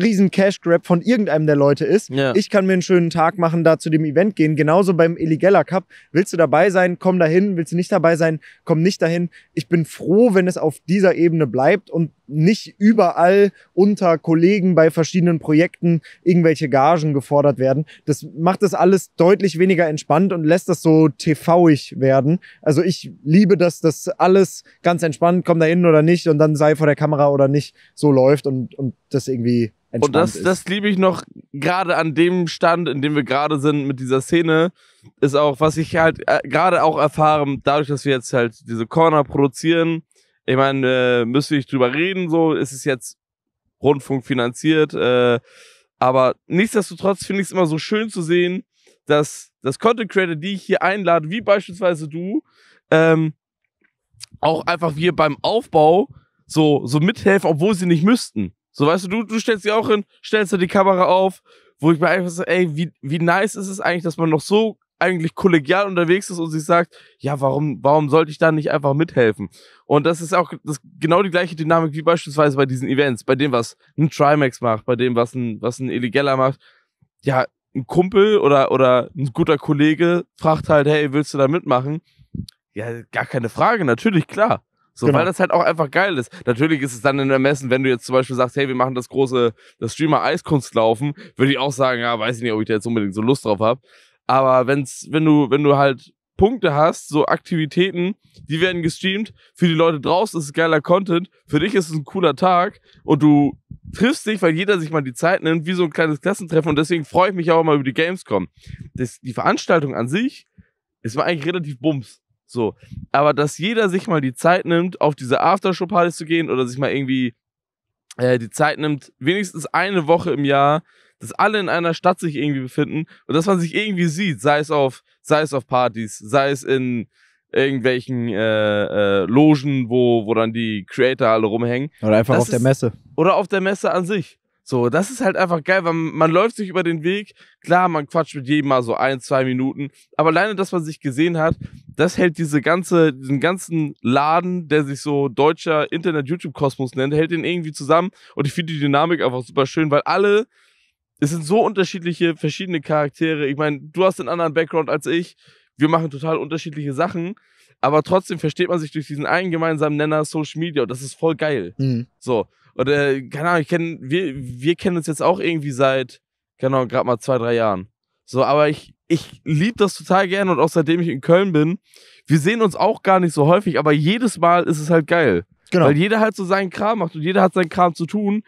riesen Cash-Grab von irgendeinem der Leute ist. Ja. Ich kann mir einen schönen Tag machen, da zu dem Event gehen. Genauso beim Eligella Cup. Willst du dabei sein, komm dahin. Willst du nicht dabei sein, komm nicht dahin. Ich bin froh, wenn es auf dieser Ebene bleibt und nicht überall unter Kollegen bei verschiedenen Projekten irgendwelche Gagen gefordert werden. Das macht das alles deutlich weniger entspannt und lässt das so TV-ig werden. Also ich liebe das, dass alles ganz entspannt, komm dahin oder nicht und dann sei vor der Kamera oder nicht so läuft und, und das irgendwie entspannt Und das, ist. das liebe ich noch gerade an dem Stand, in dem wir gerade sind mit dieser Szene, ist auch, was ich halt äh, gerade auch erfahre, dadurch, dass wir jetzt halt diese Corner produzieren. Ich meine, äh, müsste ich drüber reden, so ist es jetzt Rundfunk finanziert, äh, aber nichtsdestotrotz finde ich es immer so schön zu sehen, dass das Content Creator, die ich hier einlade, wie beispielsweise du, ähm, auch einfach wir beim Aufbau so, so mithelfen, obwohl sie nicht müssten. So, weißt du, du, du stellst dich auch hin, stellst dir die Kamera auf, wo ich mir einfach so, ey, wie, wie nice ist es eigentlich, dass man noch so eigentlich kollegial unterwegs ist und sich sagt, ja, warum, warum sollte ich da nicht einfach mithelfen? Und das ist auch das, genau die gleiche Dynamik wie beispielsweise bei diesen Events, bei dem, was ein Trimax macht, bei dem, was ein, was ein Illegaler macht. Ja, ein Kumpel oder, oder ein guter Kollege fragt halt, hey, willst du da mitmachen? Ja, gar keine Frage, natürlich, klar. So, Genau. weil das halt auch einfach geil ist. Natürlich ist es dann in der Messen, wenn du jetzt zum Beispiel sagst, hey, wir machen das große, das Streamer Eiskunstlaufen, würde ich auch sagen, ja, weiß ich nicht, ob ich da jetzt unbedingt so Lust drauf habe. Aber wenn's, wenn du, wenn du halt Punkte hast, so Aktivitäten, die werden gestreamt, für die Leute draußen ist es geiler Content, für dich ist es ein cooler Tag und du triffst dich, weil jeder sich mal die Zeit nimmt, wie so ein kleines Klassentreffen und deswegen freue ich mich auch immer über die Gamescom. Das, die Veranstaltung an sich ist mir eigentlich relativ bums. So. Aber dass jeder sich mal die Zeit nimmt, auf diese Aftershow-Partys zu gehen oder sich mal irgendwie äh, die Zeit nimmt, wenigstens eine Woche im Jahr, dass alle in einer Stadt sich irgendwie befinden und dass man sich irgendwie sieht, sei es auf, sei es auf Partys, sei es in irgendwelchen äh, äh, Logen, wo, wo dann die Creator alle rumhängen Oder einfach Das auf der ist- Messe. oder auf der Messe an sich. So, das ist halt einfach geil, weil man, man läuft sich über den Weg. Klar, man quatscht mit jedem mal so ein, zwei Minuten. Aber alleine, dass man sich gesehen hat, das hält diese ganze, diesen ganzen Laden, der sich so deutscher Internet-YouTube-Kosmos nennt, hält den irgendwie zusammen. Und ich finde die Dynamik einfach super schön, weil alle, es sind so unterschiedliche, verschiedene Charaktere. Ich meine, du hast einen anderen Background als ich. Wir machen total unterschiedliche Sachen. Aber trotzdem versteht man sich durch diesen einen gemeinsamen Nenner Social Media. Und das ist voll geil. Mhm. So. Und äh, keine Ahnung, ich kenn, wir, wir kennen uns jetzt auch irgendwie seit, keine Ahnung, gerade mal zwei, drei Jahren. So, aber ich, ich liebe das total gerne und auch seitdem ich in Köln bin, wir sehen uns auch gar nicht so häufig, aber jedes Mal ist es halt geil. Genau. Weil jeder halt so seinen Kram macht und jeder hat seinen Kram zu tun.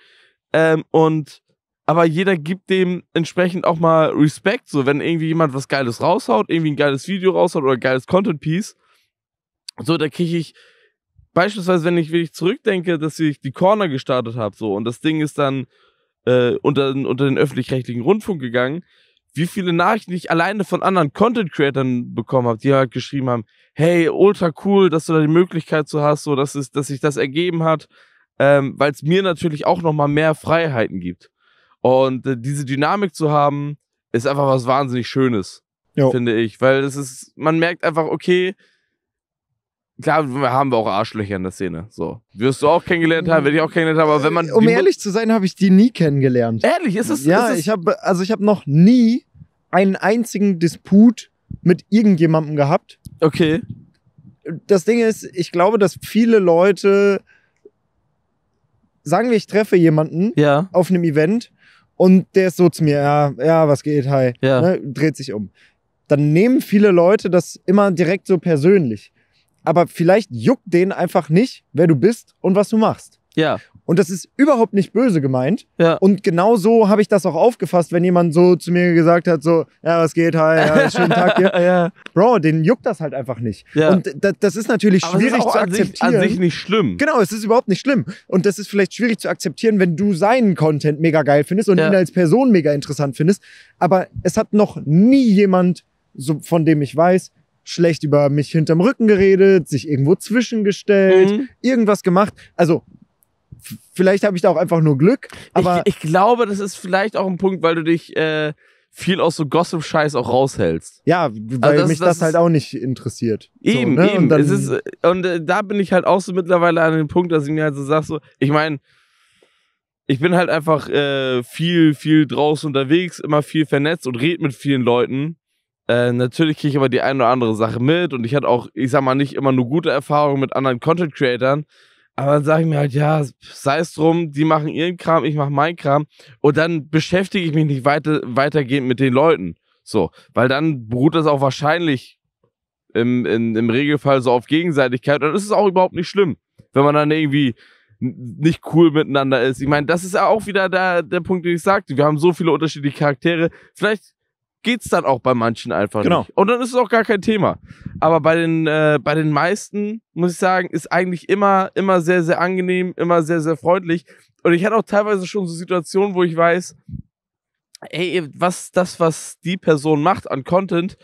Ähm, und aber jeder gibt dem entsprechend auch mal Respekt, so wenn irgendwie jemand was Geiles raushaut, irgendwie ein geiles Video raushaut oder ein geiles Content-Piece. So, da kriege ich beispielsweise, wenn ich wirklich zurückdenke, dass ich die Corner gestartet habe, so und das Ding ist dann äh, unter, unter den öffentlich-rechtlichen Rundfunk gegangen, wie viele Nachrichten ich alleine von anderen Content-Creatern bekommen habe, die halt geschrieben haben, hey, ultra cool, dass du da die Möglichkeit so hast, so dass es, dass sich das ergeben hat, ähm, weil es mir natürlich auch nochmal mehr Freiheiten gibt. Und äh, diese Dynamik zu haben, ist einfach was wahnsinnig Schönes, Jo. finde ich. Weil es ist, man merkt einfach, okay, klar, wir haben wir auch Arschlöcher in der Szene. So. Wirst du auch kennengelernt haben, werde ich auch kennengelernt haben, aber wenn man. um die Mu- ehrlich zu sein, habe ich die nie kennengelernt. Ehrlich, ist es. ja, ist es, ich habe also ich habe noch nie einen einzigen Disput mit irgendjemandem gehabt. Okay. Das Ding ist, ich glaube, dass viele Leute sagen wir, ich treffe jemanden Ja. auf einem Event und der ist so zu mir, ja, ja, was geht, hi, Ja. ne, dreht sich um. Dann nehmen viele Leute das immer direkt so persönlich. Aber vielleicht juckt denen einfach nicht, wer du bist und was du machst. Ja. Und das ist überhaupt nicht böse gemeint. Ja. Und genau so habe ich das auch aufgefasst, wenn jemand so zu mir gesagt hat, so, ja, was geht, hi, ja, schönen Tag dir. ja. Bro, den juckt das halt einfach nicht. Ja. Und da, das ist natürlich Aber ist schwierig auch zu an sich, akzeptieren. an sich nicht schlimm. Genau, es ist überhaupt nicht schlimm. Und das ist vielleicht schwierig zu akzeptieren, wenn du seinen Content mega geil findest und Ja. ihn als Person mega interessant findest. Aber es hat noch nie jemand, so von dem ich weiß, schlecht über mich hinterm Rücken geredet, sich irgendwo zwischengestellt, Mhm. irgendwas gemacht. Also, vielleicht habe ich da auch einfach nur Glück, aber ich, ich glaube, das ist vielleicht auch ein Punkt, weil du dich äh, viel aus so Gossip-Scheiß auch raushältst. ja, weil Also das- mich das das, halt auch nicht interessiert. Eben, so, ne? eben. Und ist, äh, und äh, da bin ich halt auch so mittlerweile an dem Punkt, dass ich mir halt so sag, so, ich meine, ich bin halt einfach äh, viel, viel draußen unterwegs, immer viel vernetzt und red mit vielen Leuten. Äh, natürlich kriege ich aber die eine oder andere Sache mit und ich hatte auch, ich sag mal, nicht immer nur gute Erfahrungen mit anderen Content-Creatern. Aber dann sage ich mir halt, ja, sei es drum, die machen ihren Kram, ich mache meinen Kram. Und dann beschäftige ich mich nicht weiter, weitergehend mit den Leuten. So, weil dann beruht das auch wahrscheinlich im, in, im Regelfall so auf Gegenseitigkeit. Und dann ist es auch überhaupt nicht schlimm, wenn man dann irgendwie nicht cool miteinander ist. Ich meine, das ist ja auch wieder der, der Punkt, den ich sagte. Wir haben so viele unterschiedliche Charaktere. Vielleicht geht's dann auch bei manchen einfach Genau. nicht. Und dann ist es auch gar kein Thema. Aber bei den, äh, bei den meisten, muss ich sagen, ist eigentlich immer, immer sehr, sehr angenehm, immer sehr, sehr freundlich. Und ich hatte auch teilweise schon so Situationen, wo ich weiß, ey, was das, was die Person macht an Content,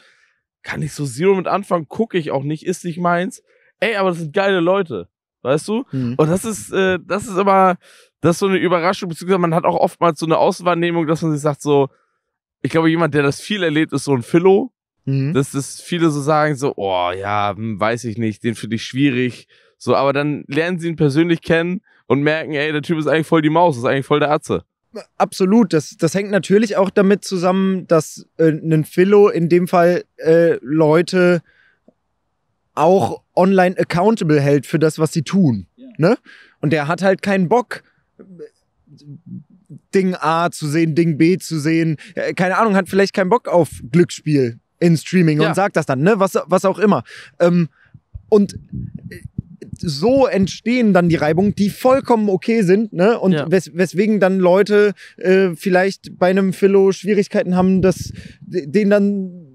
kann ich so zero mit anfangen, gucke ich auch nicht, ist nicht meins. Ey, aber das sind geile Leute. Weißt du? Hm. Und das ist, äh, das ist immer, das ist so eine Überraschung, beziehungsweise man hat auch oftmals so eine Außenwahrnehmung, dass man sich sagt, so, ich glaube, jemand, der das viel erlebt, ist so ein Philo. Mhm. Dass das viele so sagen, so, oh ja, hm, weiß ich nicht, den finde ich schwierig. So, aber dann lernen sie ihn persönlich kennen und merken, ey, der Typ ist eigentlich voll die Maus, ist eigentlich voll der Atze. Absolut. Das, das hängt natürlich auch damit zusammen, dass äh, ein Philo in dem Fall äh, Leute auch online accountable hält für das, was sie tun. Ne? Und der hat halt keinen Bock, Ding A zu sehen, Ding B zu sehen. Äh, Keine Ahnung, hat vielleicht keinen Bock auf Glücksspiel in Streaming Ja. und sagt das dann, ne? Was, was auch immer. Ähm, und äh, so entstehen dann die Reibungen, die vollkommen okay sind, ne? Und Ja. wes weswegen dann Leute äh, vielleicht bei einem Philo Schwierigkeiten haben, das, den dann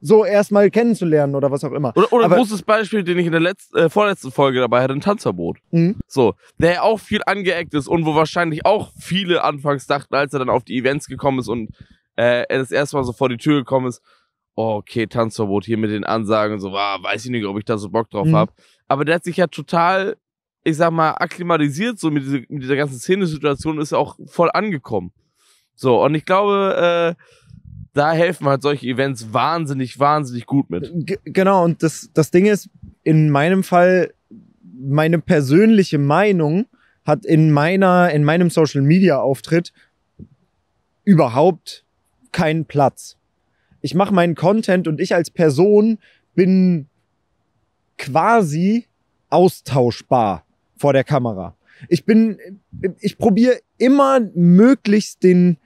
so erstmal kennenzulernen oder was auch immer. Oder, oder Aber- ein großes Beispiel, den ich in der letzten, äh, vorletzten Folge dabei hatte, ein Tanzverbot. Mhm. So, der ja auch viel angeeckt ist und wo wahrscheinlich auch viele anfangs dachten, als er dann auf die Events gekommen ist und äh, er das erste Mal so vor die Tür gekommen ist, oh, okay, Tanzverbot hier mit den Ansagen und so, ah, weiß ich nicht, ob ich da so Bock drauf Mhm. hab. Aber der hat sich ja total, ich sag mal, akklimatisiert, so mit, diese, mit dieser ganzen Szenesituation ist er auch voll angekommen. So, und ich glaube, äh, da helfen halt solche Events wahnsinnig, wahnsinnig gut mit. G genau, und das, das Ding ist, in meinem Fall, meine persönliche Meinung hat in meiner, in meinem Social Media Auftritt überhaupt keinen Platz. Ich mache meinen Content und ich als Person bin quasi austauschbar vor der Kamera. Ich bin, ich probiere immer möglichst den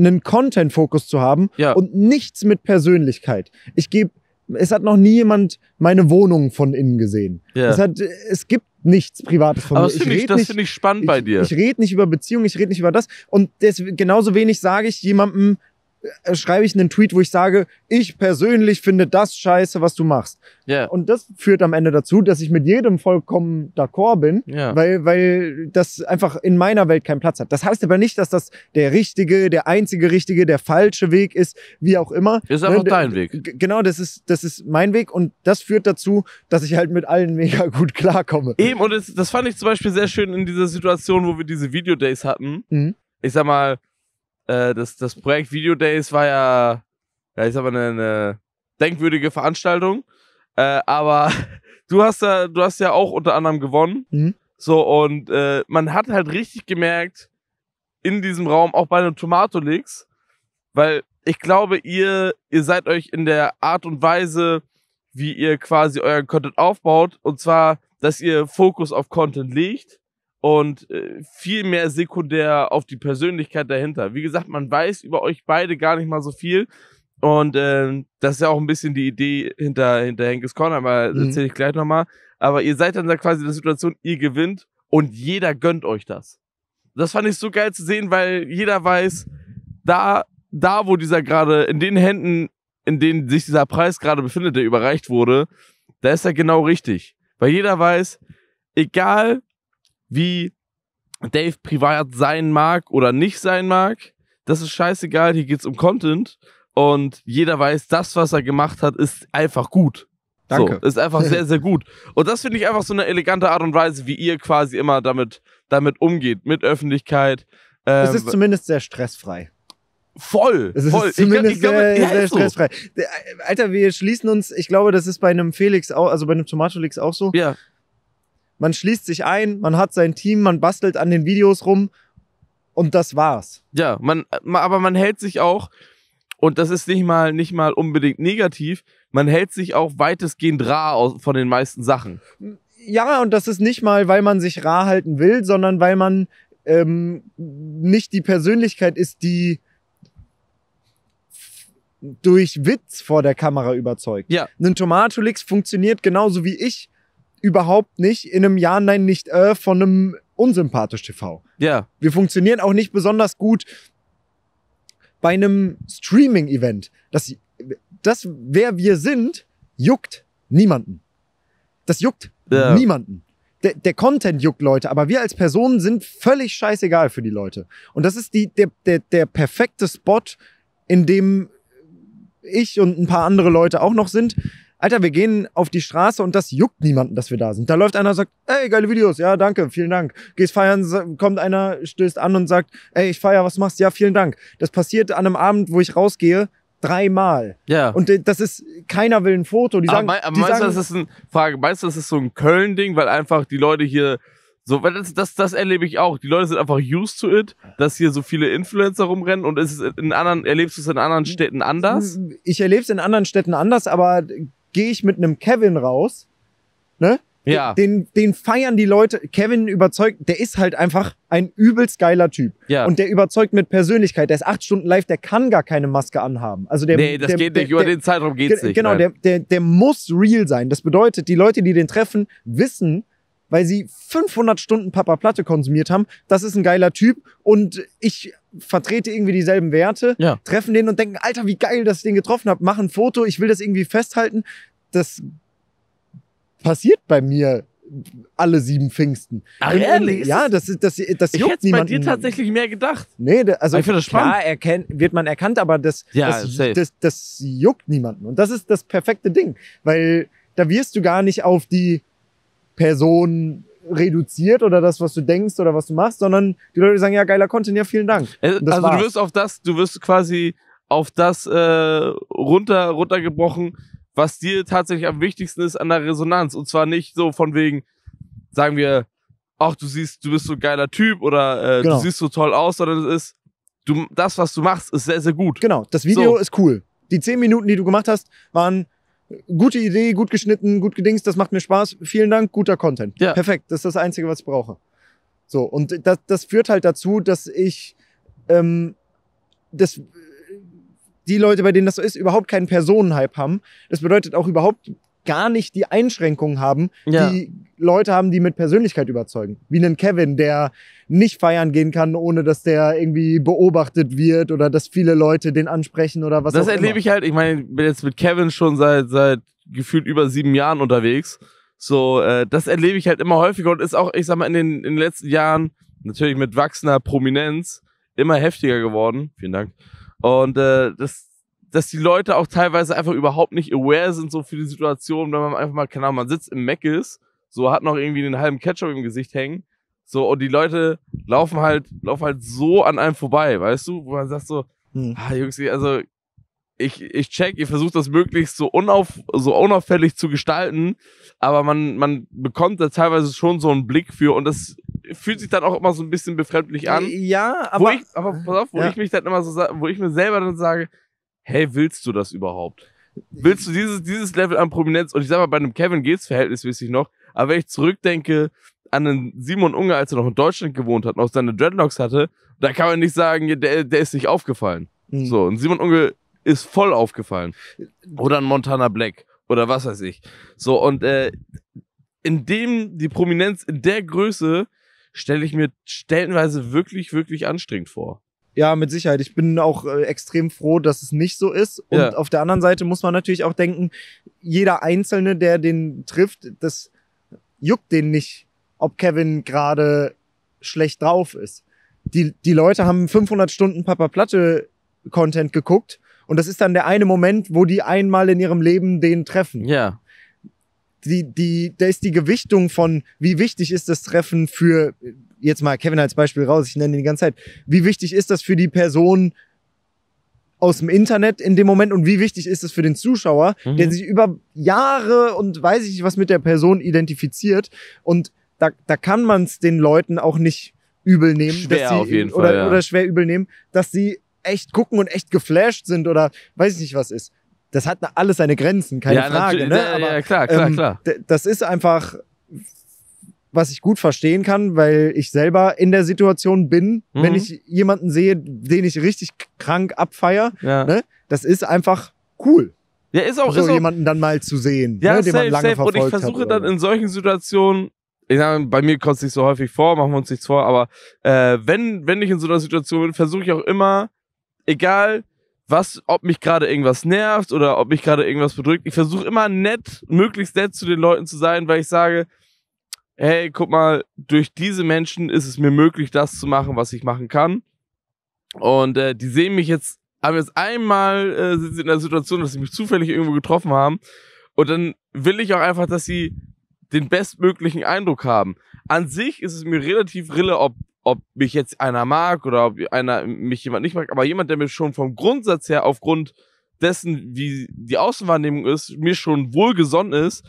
einen Content-Fokus zu haben Ja. und nichts mit Persönlichkeit. Ich gebe, es hat noch nie jemand meine Wohnung von innen gesehen. Ja. Es, hat, es gibt nichts Privates von Aber mir. das finde ich, red das nicht- finde ich spannend bei ich, dir. Ich rede nicht über Beziehungen, ich rede nicht über das. Und des, genauso wenig sage ich jemandem, schreibe ich einen Tweet, wo ich sage, ich persönlich finde das scheiße, was du machst. ja. Und das führt am Ende dazu, dass ich mit jedem vollkommen d'accord bin, Ja. weil, weil das einfach in meiner Welt keinen Platz hat. Das heißt aber nicht, dass das der richtige, der einzige richtige, der falsche Weg ist, wie auch immer. Ist einfach Ne, dein Weg. Genau, das ist, das ist mein Weg und das führt dazu, dass ich halt mit allen mega gut klarkomme. Eben, und das, das fand ich zum Beispiel sehr schön in dieser Situation, wo wir diese Video-Days hatten. Mhm. Ich sag mal, äh, das, das Projekt Video-Days war ja, ja, ich sag mal, eine, eine denkwürdige Veranstaltung. Äh, aber du hast ja, du hast ja auch unter anderem gewonnen. Mhm. So, und äh, man hat halt richtig gemerkt, in diesem Raum, auch bei den Tomato-Leaks, weil ich glaube, ihr, ihr seid euch in der Art und Weise, wie ihr quasi euren Content aufbaut, und zwar, dass ihr Fokus auf Content legt und äh, viel mehr sekundär auf die Persönlichkeit dahinter. Wie gesagt, man weiß über euch beide gar nicht mal so viel. Und ähm, das ist ja auch ein bisschen die Idee hinter, hinter Henkes Corner, aber Mhm. erzähle ich gleich nochmal. Aber ihr seid dann da quasi in der Situation, ihr gewinnt und jeder gönnt euch das. Das fand ich so geil zu sehen, weil jeder weiß, da, da wo dieser gerade, in den Händen, in denen sich dieser Preis gerade befindet, der überreicht wurde, da ist er genau richtig. Weil jeder weiß, egal wie Dave privat sein mag oder nicht sein mag, das ist scheißegal, hier geht's um Content und jeder weiß, das, was er gemacht hat, ist einfach gut. Danke. So, ist einfach sehr, sehr gut. Und das finde ich einfach so eine elegante Art und Weise, wie ihr quasi immer damit, damit umgeht, mit Öffentlichkeit. Ähm, Es ist zumindest sehr stressfrei. voll, Es ist voll. zumindest glaub- sehr, ja, sehr so. stressfrei. Der- Alter, wir schließen uns, ich glaube, das ist bei einem Felix auch, also bei einem Tomatolix auch so. Ja, Man schließt sich ein, man hat sein Team, man bastelt an den Videos rum und das war's. ja, man, ma- aber man hält sich auch, und das ist nicht mal, nicht mal unbedingt negativ, man hält sich auch weitestgehend rar von den meisten Sachen. Ja, und das ist nicht mal, weil man sich rar halten will, sondern weil man ähm, nicht die Persönlichkeit ist, die durch Witz vor der Kamera überzeugt. Ja. Ein Tomatolix funktioniert genauso wie ich überhaupt nicht in einem Ja, Nein, nicht äh von einem unsympathisch TV. Ja, Wir funktionieren auch nicht besonders gut bei einem Streaming-Event. Das, das, wer wir sind, juckt niemanden. Das juckt Ja. niemanden. Der, der Content juckt Leute, aber wir als Personen sind völlig scheißegal für die Leute. Und das ist die, der, der, der perfekte Spot, in dem ich und ein paar andere Leute auch noch sind. Alter, wir gehen auf die Straße und das juckt niemanden, dass wir da sind. Da läuft einer und sagt, ey, geile Videos, ja, danke, vielen Dank. Gehst feiern, kommt einer, stößt an und sagt, ey, ich feier, was machst du? Ja, vielen Dank. Das passiert an einem Abend, wo ich rausgehe, dreimal. ja. Und das ist, keiner will ein Foto. Die aber sagen, mei- aber die meinst du, sagen das ist ein, Frage, meinst du, das ist so ein Köln-Ding, weil einfach die Leute hier so, weil das, das, das erlebe ich auch. Die Leute sind einfach used to it, dass hier so viele Influencer rumrennen und ist es in anderen, erlebst du es in anderen Städten anders? ich erlebe es in anderen Städten anders, aber gehe ich mit einem Kevin raus, ne? Ja, Den, den feiern die Leute. Kevin überzeugt, der ist halt einfach ein übelst geiler Typ. ja. Und der überzeugt mit Persönlichkeit. Der ist acht Stunden live, der kann gar keine Maske anhaben. Also der, nee, das der, geht der, nicht. Über der, den Zeitraum geht's Ge- nicht. Genau, nein. der, der, der muss real sein. Das bedeutet, die Leute, die den treffen, wissen, weil sie 500 Stunden Papa Platte konsumiert haben, das ist ein geiler Typ und ich vertrete irgendwie dieselben Werte, Ja. treffen den und denken, Alter, wie geil, dass ich den getroffen habe, machen ein Foto, ich will das irgendwie festhalten. Das passiert bei mir alle sieben Pfingsten. Ach, ehrlich? Ist Ja, das, ist, das, das ich juckt hätte bei niemanden. dir tatsächlich mehr gedacht. Nee, also Ich das klar erkennt, wird man erkannt, aber das, Ja, das, das, das juckt niemanden. Und das ist das perfekte Ding, weil da wirst du gar nicht auf die Person reduziert oder das, was du denkst oder was du machst, sondern die Leute sagen, ja, geiler Content, ja, vielen Dank. Äh, Also du war's. wirst auf das, du wirst quasi auf das äh, runter, runtergebrochen, was dir tatsächlich am wichtigsten ist an der Resonanz. Und zwar nicht so von wegen, sagen wir, ach, du siehst, du bist so ein geiler Typ oder äh, Genau. du siehst so toll aus, sondern es ist, du, das, was du machst, ist sehr, sehr gut. Genau, das Video So. ist cool. Die zehn Minuten, die du gemacht hast, waren gute Idee, gut geschnitten, gut gedingst, das macht mir Spaß. Vielen Dank, guter Content. Ja. Perfekt, das ist das Einzige, was ich brauche. So, und das, das führt halt dazu, dass ich ähm, das, die Leute, bei denen das so ist, überhaupt keinen Personenhype haben. Das bedeutet auch überhaupt gar nicht die Einschränkungen haben, Ja. die Leute haben, die mit Persönlichkeit überzeugen. Wie einen Kevin, der nicht feiern gehen kann, ohne dass der irgendwie beobachtet wird oder dass viele Leute den ansprechen oder was das auch erlebe immer. ich halt, ich meine, ich bin jetzt mit Kevin schon seit, seit gefühlt über sieben Jahren unterwegs. So, äh, das erlebe ich halt immer häufiger und ist auch, ich sag mal, in den, in den letzten Jahren natürlich mit wachsender Prominenz immer heftiger geworden. Vielen Dank. Und äh, das, dass die Leute auch teilweise einfach überhaupt nicht aware sind, so für die Situation, wenn man einfach mal, keine Ahnung, man sitzt im Meckes, so hat noch irgendwie einen halben Ketchup im Gesicht hängen. So, und die Leute laufen halt, laufen halt so an einem vorbei, weißt du? Wo man sagt so, Hm. Ah, Jungs, also ich, ich check, ihr versucht das möglichst so, unauf, so unauffällig zu gestalten, aber man, man bekommt da teilweise schon so einen Blick für und das fühlt sich dann auch immer so ein bisschen befremdlich an. Ja, wo aber ich, aber pass auf, wo Ja. ich mich dann immer so, wo ich mir selber dann sage, hey, willst du das überhaupt? Willst du dieses, dieses Level an Prominenz? Und ich sag mal, bei einem Kevin geht's verhältnismäßig noch, aber wenn ich zurückdenke an den Simon Unger, als er noch in Deutschland gewohnt hat und auch seine Dreadlocks hatte, da kann man nicht sagen, der, der ist nicht aufgefallen. Hm. So, und Simon Unge ist voll aufgefallen. Oder ein Montana Black oder was weiß ich. So, und äh, in dem die Prominenz in der Größe stelle ich mir stellenweise wirklich, wirklich anstrengend vor. Ja, mit Sicherheit. Ich bin auch äh, extrem froh, dass es nicht so ist. Und Ja. auf der anderen Seite muss man natürlich auch denken, jeder Einzelne, der den trifft, das juckt den nicht, ob Kevin gerade schlecht drauf ist. Die, die Leute haben 500 Stunden Papa Platte Content geguckt und das ist dann der eine Moment, wo die einmal in ihrem Leben den treffen. Ja. Die, die, da ist die Gewichtung von, wie wichtig ist das Treffen für, jetzt mal Kevin als Beispiel raus, ich nenne ihn die ganze Zeit, wie wichtig ist das für die Person aus dem Internet in dem Moment und wie wichtig ist es für den Zuschauer, Mhm. der sich über Jahre und weiß ich nicht was mit der Person identifiziert und da, da kann man es den Leuten auch nicht übel nehmen, Schwer dass sie, auf jeden oder, Fall, ja. oder schwer übel nehmen, dass sie echt gucken und echt geflasht sind oder weiß ich nicht was ist. Das hat alles seine Grenzen, keine ja, Frage. Ne? ja, Aber, ja, klar, klar, ähm, klar. Das ist einfach, was ich gut verstehen kann, weil ich selber in der Situation bin, Mhm. wenn ich jemanden sehe, den ich richtig krank abfeier. Ja. ne? Das ist einfach cool, ja, ist auch, so ist auch jemanden dann mal zu sehen, Ja, ne, den man safe, lange safe. Und verfolgt ich versuche dann in solchen Situationen, ich sag, bei mir kommt es nicht so häufig vor, machen wir uns nichts vor, aber äh, wenn, wenn ich in so einer Situation bin, versuche ich auch immer, egal was, ob mich gerade irgendwas nervt oder ob mich gerade irgendwas bedrückt, ich versuche immer nett, möglichst nett zu den Leuten zu sein, weil ich sage, hey, guck mal, durch diese Menschen ist es mir möglich, das zu machen, was ich machen kann. Und äh, die sehen mich jetzt, haben jetzt einmal äh, sind sie in der Situation, dass sie mich zufällig irgendwo getroffen haben. Und dann will ich auch einfach, dass sie den bestmöglichen Eindruck haben. An sich ist es mir relativ rille, ob, ob mich jetzt einer mag oder ob einer mich jemand nicht mag, aber jemand, der mir schon vom Grundsatz her aufgrund dessen, wie die Außenwahrnehmung ist, mir schon wohlgesonnen ist,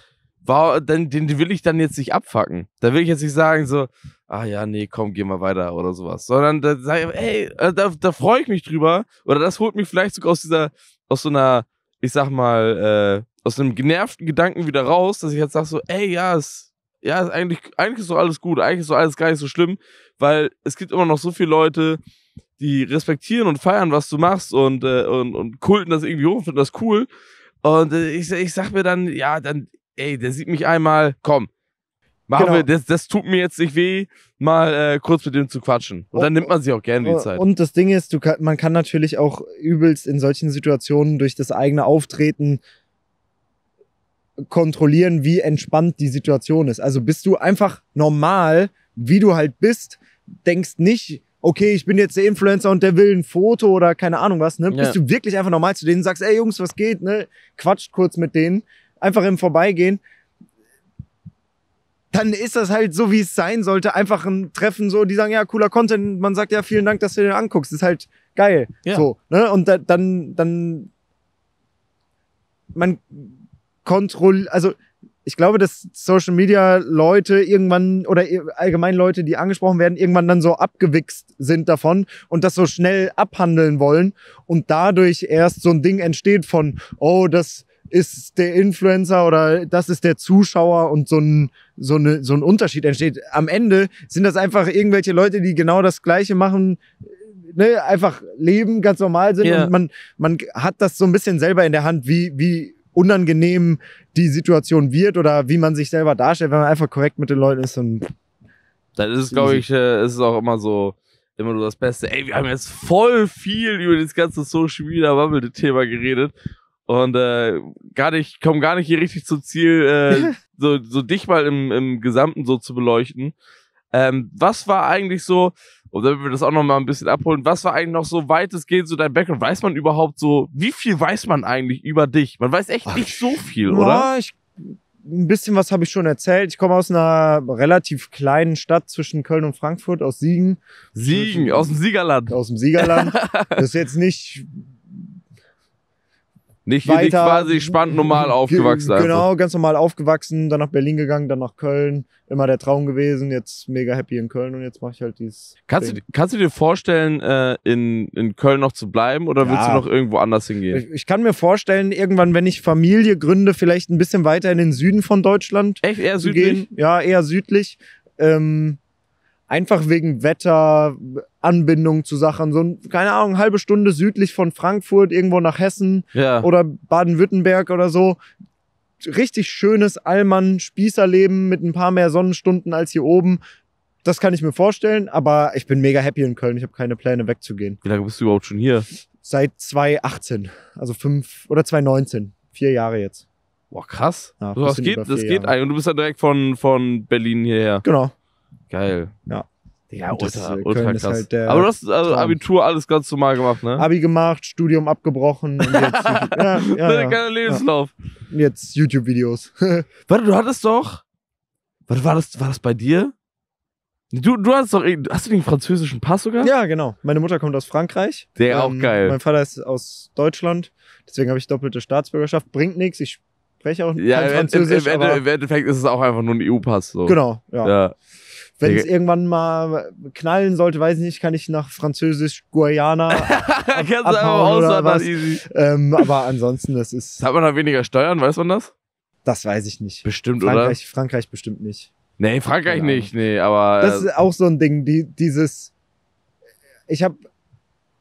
war, den, den will ich dann jetzt nicht abfacken. Da will ich jetzt nicht sagen so, ah ja, nee, komm, geh mal weiter oder sowas. Sondern da sage ich, ey, äh, da, da freue ich mich drüber. Oder das holt mich vielleicht sogar aus dieser, aus so einer, ich sag mal, äh, aus einem genervten Gedanken wieder raus, dass ich jetzt sage so, ey, ja, es, ja, ist eigentlich, eigentlich ist doch alles gut, eigentlich ist doch alles gar nicht so schlimm, weil es gibt immer noch so viele Leute, die respektieren und feiern, was du machst und, äh, und, und kulten das irgendwie hoch und finden das cool. Und äh, ich, ich sag mir dann, ja, dann, ey, der sieht mich einmal, komm, machen Genau. wir, das, das tut mir jetzt nicht weh, mal äh, kurz mit dem zu quatschen. Und dann Und- nimmt man sich auch gerne die Zeit. Und das Ding ist, du kann, man kann natürlich auch übelst in solchen Situationen durch das eigene Auftreten kontrollieren, wie entspannt die Situation ist. Also bist du einfach normal, wie du halt bist, denkst nicht, okay, ich bin jetzt der Influencer und der will ein Foto oder keine Ahnung was, ne? Ja. Bist du wirklich einfach normal zu denen, sagst, ey Jungs, was geht, ne? Quatscht kurz mit denen, einfach im Vorbeigehen. Dann ist das halt so, wie es sein sollte. Einfach ein Treffen, so, die sagen, ja, cooler Content. Man sagt, ja, vielen Dank, dass du den anguckst. ist halt geil. Ja. So, ne? Und da, dann, dann, man kontrolliert, also, ich glaube, dass Social Media Leute irgendwann oder allgemein Leute, die angesprochen werden, irgendwann dann so abgewichst sind davon und das so schnell abhandeln wollen und dadurch erst so ein Ding entsteht von, oh, das ist der Influencer oder das ist der Zuschauer und so ein, so, eine, so ein Unterschied entsteht. Am Ende sind das einfach irgendwelche Leute, die genau das Gleiche machen, ne, einfach leben, ganz normal sind Ja. und man, man hat das so ein bisschen selber in der Hand, wie, wie unangenehm die Situation wird oder wie man sich selber darstellt, wenn man einfach korrekt mit den Leuten ist und Dann ist es, glaube ich, äh, ist es auch immer so, immer nur das Beste. Ey, wir haben jetzt voll viel über das ganze Social Media Bubble Thema geredet. Und äh, gar nicht, komm gar nicht hier richtig zum Ziel, äh, so, so dich mal im, im Gesamten so zu beleuchten. Ähm, was war eigentlich so, und damit wir das auch noch mal ein bisschen abholen, was war eigentlich noch so weitestgehend so dein Background? Weiß man überhaupt so, wie viel weiß man eigentlich über dich? Man weiß echt Ach, nicht so viel, oder? Ja, ich, ein bisschen was habe ich schon erzählt. Ich komme aus einer relativ kleinen Stadt zwischen Köln und Frankfurt, aus Siegen, Siegen, aus dem Siegerland. aus dem Siegerland. das ist jetzt nicht Nicht, weiter. nicht quasi spannend normal aufgewachsen. Ge- einfach. Genau, ganz normal aufgewachsen, dann nach Berlin gegangen, dann nach Köln. Immer der Traum gewesen, jetzt mega happy in Köln und jetzt mache ich halt dieses. Kannst du, kannst du dir vorstellen, äh, in, in Köln noch zu bleiben oder willst Ja. du noch irgendwo anders hingehen? Ich, ich kann mir vorstellen, irgendwann, wenn ich Familie gründe, vielleicht ein bisschen weiter in den Süden von Deutschland Echt eher südlich? gehen. Ja, eher südlich. Ähm, einfach wegen Wetter, Anbindung zu Sachen. So, ein, keine Ahnung, halbe Stunde südlich von Frankfurt, irgendwo nach Hessen Ja. oder Baden-Württemberg oder so. Richtig schönes Allmann-Spießerleben mit ein paar mehr Sonnenstunden als hier oben. Das kann ich mir vorstellen, aber ich bin mega happy in Köln. Ich habe keine Pläne wegzugehen. Wie lange bist du überhaupt schon hier? Seit 2018, also fünf oder 2019, vier Jahre jetzt. Boah, krass. Ja, So, das geht, das geht eigentlich. Und du bist dann direkt von, von Berlin hierher. Genau. Geil. Ja. Ja, Und das, ultra, äh, ultra krass. halt Aber du hast also. Abitur alles ganz normal gemacht, ne? Abi gemacht, Studium abgebrochen und jetzt, ja, ja, Ja, ja. Lebenslauf. Und jetzt YouTube-Videos. Warte, du hattest doch. Warte, war das, war das bei dir? Du, du hast doch. Hast du den französischen Pass sogar? ja, genau. Meine Mutter kommt aus Frankreich. Der auch geil. Mein Vater ist aus Deutschland. Deswegen habe ich doppelte Staatsbürgerschaft. Bringt nichts. Ich spreche auch Ja, kein im, im, im, Französisch. Im Endeffekt ist es auch einfach nur ein EU-Pass. So. genau, ja. Ja. Wenn es Digga. irgendwann mal knallen sollte, weiß ich nicht, kann ich nach Französisch Guyana. Kannst du einfach auswandern, was? easy. ähm, aber ansonsten, das ist, Hat man da weniger Steuern, weiß man das? das weiß ich nicht. Bestimmt, oder? Frankreich, Frankreich bestimmt nicht. Nee, Frankreich Ahnung. nicht, nee, aber. Das ist auch so ein Ding, die, dieses, ich habe,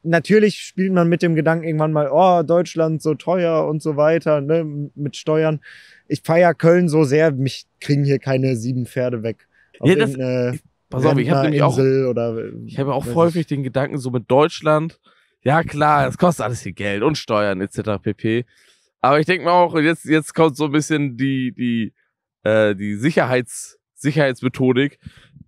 natürlich spielt man mit dem Gedanken irgendwann mal, oh, Deutschland so teuer und so weiter, ne, mit Steuern. Ich feier Köln so sehr, mich kriegen hier keine sieben Pferde weg. Ja, das- irgendeine pass auf, ich habe nämlich auch oder. Ich habe auch häufig den Gedanken, so mit Deutschland, ja klar, es kostet alles viel Geld und Steuern etc. pp. Aber ich denke mir auch, jetzt, jetzt kommt so ein bisschen die, die, äh, die Sicherheits, Sicherheitsmethodik.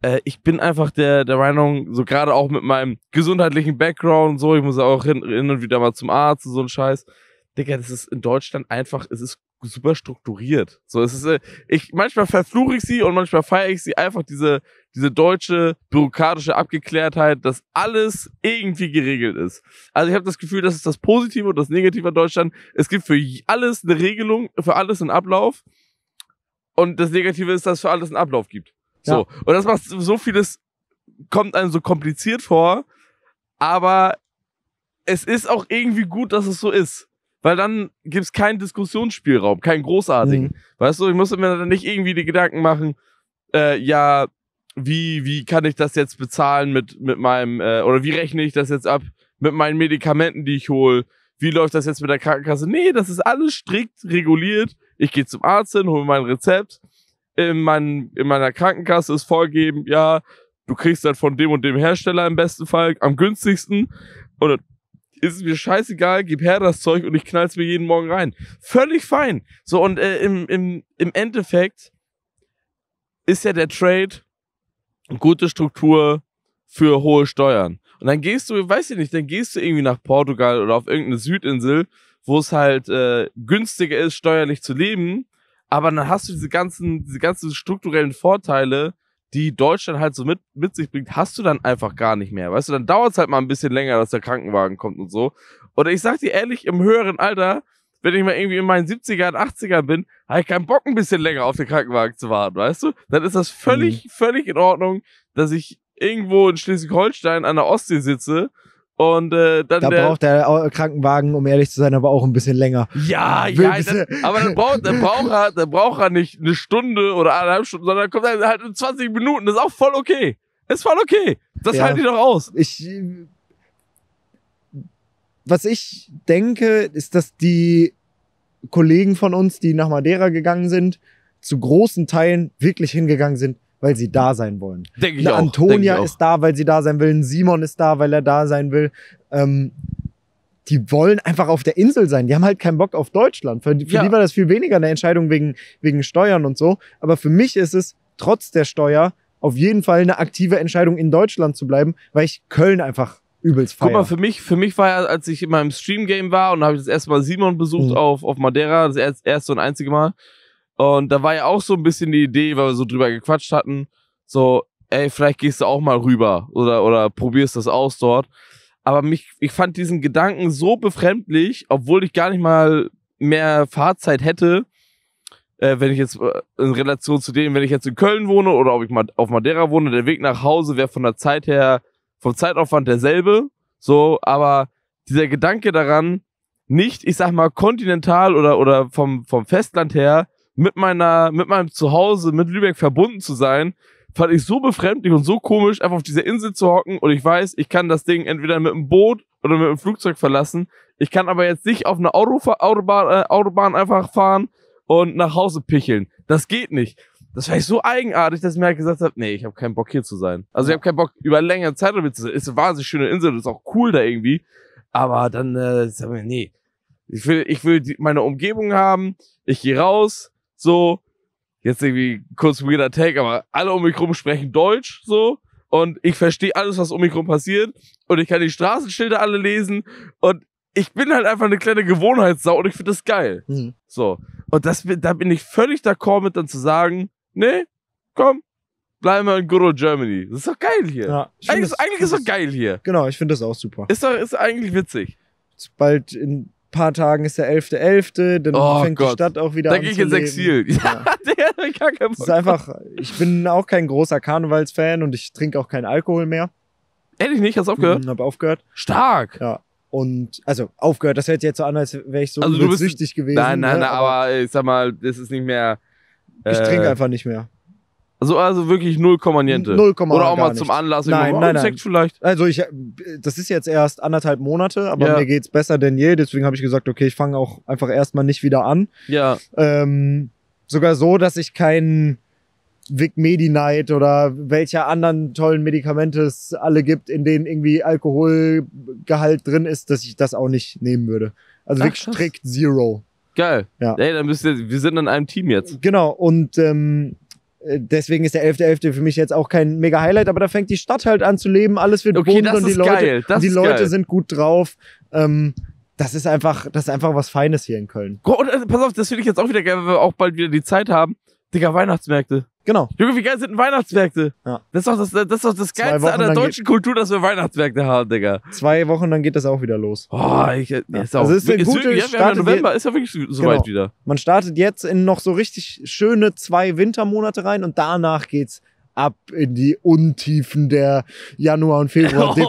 Äh, ich bin einfach der, der Meinung, so gerade auch mit meinem gesundheitlichen Background und so, ich muss auch hin, hin und wieder mal zum Arzt und so ein Scheiß. Digga, das ist in Deutschland einfach, es ist super strukturiert. So, es ist, äh, ich, manchmal verfluche ich sie und manchmal feiere ich sie einfach diese, diese deutsche bürokratische Abgeklärtheit, dass alles irgendwie geregelt ist. Also ich habe das Gefühl, das ist das Positive und das Negative an Deutschland. Es gibt für alles eine Regelung, für alles einen Ablauf. Und das Negative ist, dass es für alles einen Ablauf gibt. So. Ja. Und das macht so vieles, kommt einem so kompliziert vor, aber es ist auch irgendwie gut, dass es so ist. Weil dann gibt es keinen Diskussionsspielraum, keinen großartigen. Mhm. Weißt du, ich musste mir dann nicht irgendwie die Gedanken machen, äh, ja, wie, wie kann ich das jetzt bezahlen mit, mit meinem, äh, oder wie rechne ich das jetzt ab mit meinen Medikamenten, die ich hole? Wie läuft das jetzt mit der Krankenkasse? Nee, das ist alles strikt reguliert. Ich gehe zum Arzt hin, hole mein Rezept. In, mein, in meiner Krankenkasse ist vorgegeben, ja, du kriegst dann von dem und dem Hersteller im besten Fall am günstigsten. Dann ist es mir scheißegal, gib her das Zeug und ich knall's mir jeden Morgen rein. Völlig fein. So, und äh, im, im, im Endeffekt ist ja der Trade gute Struktur für hohe Steuern. Und dann gehst du, weiß ich nicht, dann gehst du irgendwie nach Portugal oder auf irgendeine Südinsel, wo es halt äh, günstiger ist, steuerlich zu leben, aber dann hast du diese ganzen, diese ganzen strukturellen Vorteile, die Deutschland halt so mit, mit sich bringt, hast du dann einfach gar nicht mehr. Weißt du, dann dauert es halt mal ein bisschen länger, dass der Krankenwagen kommt und so. Oder ich sag dir ehrlich, im höheren Alter, wenn ich mal irgendwie in meinen 70ern, 80ern bin, habe ich keinen Bock, ein bisschen länger auf den Krankenwagen zu warten, weißt du? Dann ist das völlig, völlig in Ordnung, dass ich irgendwo in Schleswig-Holstein an der Ostsee sitze und äh, dann Da der, braucht der Krankenwagen, um ehrlich zu sein, aber auch ein bisschen länger. ja, Will ja, dann, aber dann braucht, dann braucht er, dann braucht er nicht eine Stunde oder eineinhalb Stunden, sondern kommt er halt in 20 Minuten. Das ist auch voll okay. Ist voll okay. Das Ja. halte ich doch aus. Ich, was ich denke, ist, dass die Kollegen von uns, die nach Madeira gegangen sind, zu großen Teilen wirklich hingegangen sind, weil sie da sein wollen. Denke ich Eine auch. Antonia ich auch. ist da, weil sie da sein will. Ein Simon ist da, weil er da sein will. Ähm, die wollen einfach auf der Insel sein. Die haben halt keinen Bock auf Deutschland. Für, die- für Ja. die war das viel weniger eine Entscheidung wegen, wegen Steuern und so. Aber für mich ist es trotz der Steuer auf jeden Fall eine aktive Entscheidung, in Deutschland zu bleiben, weil ich Köln einfach übelst Guck mal, feier. für mich, für mich war ja, als ich in meinem Stream-Game war und habe ich das erste Mal Simon besucht Mhm. auf, auf Madeira, das erste, erste und einzige Mal. Und da war ja auch so ein bisschen die Idee, weil wir so drüber gequatscht hatten, so, ey, vielleicht gehst du auch mal rüber oder, oder probierst das aus dort. Aber mich, ich fand diesen Gedanken so befremdlich, obwohl ich gar nicht mal mehr Fahrzeit hätte, äh, wenn ich jetzt äh, in Relation zu dem, wenn ich jetzt in Köln wohne oder ob ich mal auf Madeira wohne, der Weg nach Hause wäre von der Zeit her, vom Zeitaufwand derselbe. So, aber dieser Gedanke daran, nicht, ich sag mal, kontinental oder, oder vom, vom Festland her mit meiner, mit meinem Zuhause, mit Lübeck verbunden zu sein, fand ich so befremdlich und so komisch, einfach auf dieser Insel zu hocken und ich weiß, ich kann das Ding entweder mit einem Boot oder mit einem Flugzeug verlassen. Ich kann aber jetzt nicht auf eine Autofa Autobahn, äh, Autobahn einfach fahren und nach Hause picheln. Das geht nicht. Das war ich so eigenartig, dass ich mir halt gesagt habe, nee, ich habe keinen Bock hier zu sein. Also ich habe keinen Bock über längere Zeit damit zu sein. Ist eine wahnsinnig schöne Insel, ist auch cool da irgendwie. Aber dann, äh, sag mir, nee. Ich will, ich will die, meine Umgebung haben. Ich gehe raus, so. Jetzt irgendwie kurz weirder Take, aber alle um mich rum sprechen Deutsch, so. Und ich verstehe alles, was um mich rum passiert. Und ich kann die Straßenschilder alle lesen. Und ich bin halt einfach eine kleine Gewohnheitssau und ich finde das geil. Mhm. So. Und das, da bin ich völlig d'accord mit dann zu sagen, nee, komm, bleiben wir in Good Old Germany. Das ist doch geil hier. Ja, eigentlich das- ist, eigentlich ist doch geil hier. Genau, ich finde das auch super. Ist doch, ist eigentlich witzig. Bald in paar Tagen ist der 11.11., dann Oh fängt die Gott. Stadt auch wieder Da an gehe ich ins. Exil. Ja, Ja. gar keinen Bock. ist einfach, ich bin auch kein großer Karnevalsfan und ich trinke auch keinen Alkohol mehr. Ehrlich nicht? Hast du aufgehört? Mhm, Hab aufgehört. Stark. Ja. Und, also, aufgehört, das hört jetzt so an, als wäre ich so Also süchtig gewesen. Nein, nein, ne? nein, aber ich sag mal, das ist nicht mehr. Ich äh, trinke einfach nicht mehr. Also, also wirklich 0, Niente. 0, Oder auch mal zum. Anlass. Nein, nein, nein. Vielleicht. Also ich, das ist jetzt erst anderthalb Monate, aber Ja. mir geht's besser denn je. Deswegen habe ich gesagt, okay, ich fange auch einfach erstmal nicht wieder an. Ja. Ähm, sogar so, dass ich keinen Vic Medi-Night oder welche anderen tollen Medikamente es alle gibt, in denen irgendwie Alkoholgehalt drin ist, dass ich das auch nicht nehmen würde. Also Ach, krass. strikt Zero. Geil. Ja. Ey, dann bist du, wir sind in einem Team jetzt. Genau, und ähm, äh, deswegen ist der 11.11. für mich jetzt auch kein mega Highlight, aber da fängt die Stadt halt an zu leben, alles wird Okay, bunt und die Leute, die Leute geil. sind gut drauf. Ähm, das ist einfach, das ist einfach was Feines hier in Köln. Äh, pass auf, das finde ich jetzt auch wieder geil, weil wir auch bald wieder die Zeit haben. Digga, Weihnachtsmärkte. Genau. Junge, wie geil sind denn Weihnachtsmärkte? Ja. Das ist doch das, das, ist doch das Geilste Wochen, an der deutschen Kultur, dass wir Weihnachtsmärkte haben, Digga. Zwei Wochen, dann geht das auch wieder los. Oh, ich, ja. ist auch, Also ist eine gute ja, Start- November, ist ja wirklich so- soweit Genau. wieder. Man startet jetzt in noch so richtig schöne zwei Wintermonate rein und danach geht's ab in die Untiefen der Januar- und Februar-Depression.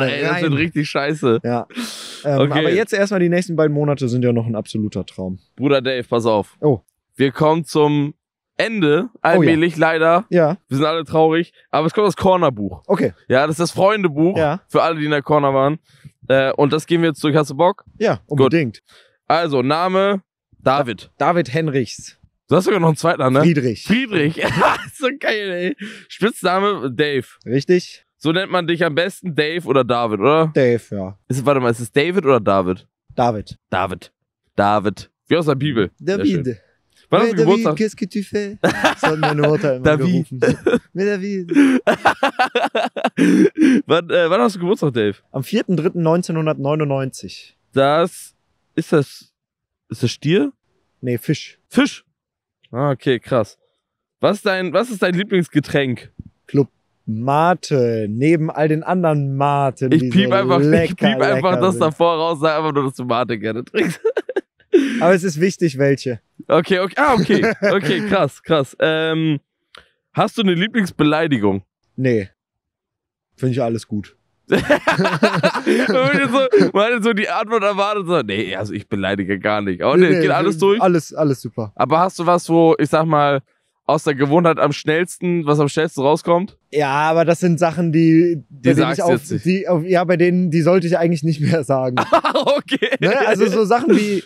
Oh, ey, das wird rein. richtig scheiße. Ja. Ähm, Okay. Aber jetzt erstmal die nächsten beiden Monate sind ja noch ein absoluter Traum. Bruder Dave, pass auf. Oh. Wir kommen zum Ende, allmählich, leider. Ja, Wir sind alle traurig. Aber es kommt das Cornerbuch. okay. Ja, das ist das Freundebuch Ja. für alle, die in der Corner waren. Äh, und das gehen wir jetzt durch. Hast du Bock? Ja, unbedingt. Also, Name David. David Henrichs. Du hast sogar noch einen zweiten Namen, ne? Friedrich. Friedrich. so geil, ey. Spitzname Dave. Richtig? So nennt man dich am besten Dave oder David, oder? Dave, ja. Ist, es- warte mal, ist es David oder David? David. David. David. Wie aus der Bibel. David. Wann hast du David, Geburtstag? qu'est-ce que tu fais? Das hat meine Mutter immer David. gerufen. Mais David. wann, äh, wann hast du Geburtstag, Dave? Am 4.3.1999. Das ist das. Ist das Stier? Nee, Fisch. Fisch. Ah, okay, krass. Was ist dein, was ist dein Lieblingsgetränk? Club Mate. Neben all den anderen Maten. Ich piep so einfach, lecker, ich piep einfach das sind. davor raus, sag einfach nur, dass du Mate gerne trinkst. Aber es ist wichtig, welche. Okay, okay. Ah, okay. Okay, krass, krass. Ähm, hast du eine Lieblingsbeleidigung? Nee. Finde ich alles gut. man, so, man so die Antwort erwartet, so, nee, also ich beleidige gar nicht. Oh, nee, geht alles durch. Alles, alles super. Aber hast du was, wo, ich sag mal, aus der Gewohnheit am schnellsten, was am schnellsten rauskommt? Ja, aber das sind Sachen, die, bei denen ich auf, die, auf, ja, bei denen, die sollte ich eigentlich nicht mehr sagen. okay. ne? Also so Sachen wie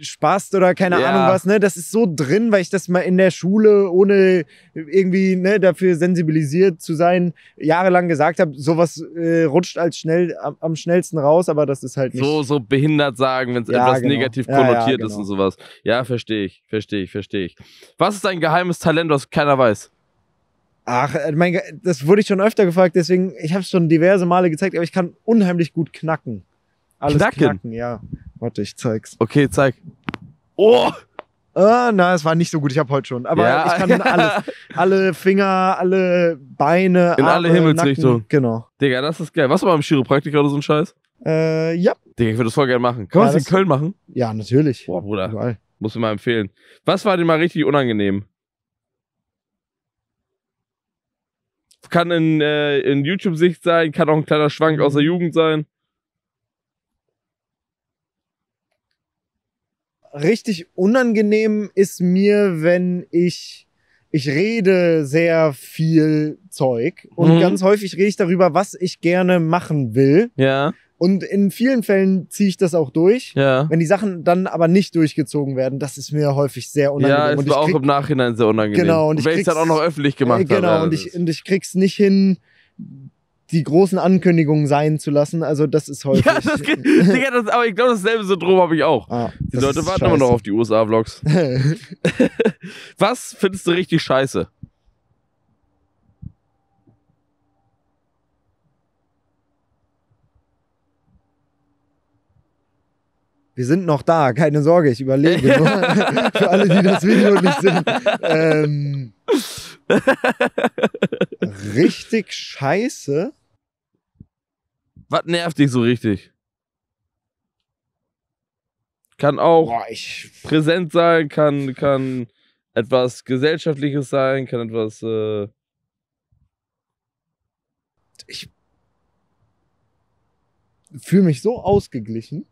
Spaß oder keine Ja. Ahnung was, ne? Das ist so drin, weil ich das mal in der Schule, ohne irgendwie ne, dafür sensibilisiert zu sein, jahrelang gesagt habe, sowas äh, rutscht als schnell am, am schnellsten raus, aber das ist halt nicht. so, so behindert sagen, wenn es Ja, etwas genau. negativ Ja, ja, konnotiert ist genau. und sowas. Ja, verstehe ich, verstehe ich, verstehe ich. Was ist dein geheimes Talent, was keiner weiß? Ach, äh, mein, das wurde ich schon öfter gefragt, deswegen, ich habe es schon diverse Male gezeigt, aber ich kann unheimlich gut knacken. Alles Knacken? knacken, ja. Warte, ich zeig's. Okay, zeig. Oh! Ah, na, es war nicht so gut, ich habe heute schon. Aber Ja. ich kann alles. Alle Finger, alle Beine. In alle Arme, Himmelsrichtungen. Nacken. Genau. Digga, das ist geil. Was war beim Chiropraktiker oder so ein Scheiß? Äh, ja. Digga, ich würde das voll gerne machen. Kann man Ja, das in Köln machen? Ja, natürlich. Boah, Bruder, Überall. muss ich mal empfehlen. Was war dir mal richtig unangenehm? Kann in, äh, in YouTube-Sicht sein, kann auch ein kleiner Schwank aus der Jugend sein. Richtig unangenehm ist mir, wenn ich ich rede sehr viel Zeug und Mhm. ganz häufig rede ich darüber, was ich gerne machen will. Ja, Und in vielen Fällen ziehe ich das auch durch. ja. Wenn die Sachen dann aber nicht durchgezogen werden, das ist mir häufig sehr unangenehm. Ja, und es ich war auch im Nachhinein sehr unangenehm. Genau, und ich wenn ich dann krieg's- auch noch öffentlich gemacht äh, genau, habe. ja, und ich, ist- und ich krieg's nicht hin, die großen Ankündigungen sein zu lassen. Also das ist häufig. Ja, das geht. Digga, das, aber ich glaube, dasselbe Syndrom habe ich auch. Ah, Die Leute warten immer noch scheiße. auf die USA-Vlogs. Was findest du richtig scheiße? Wir sind noch da, keine Sorge, ich überlege nur. Für alle, die das Video nicht sehen. Ähm, richtig scheiße. Was nervt dich so richtig? Kann auch Boah, präsent sein, kann, kann etwas Gesellschaftliches sein, kann etwas. Äh, ich fühle mich so ausgeglichen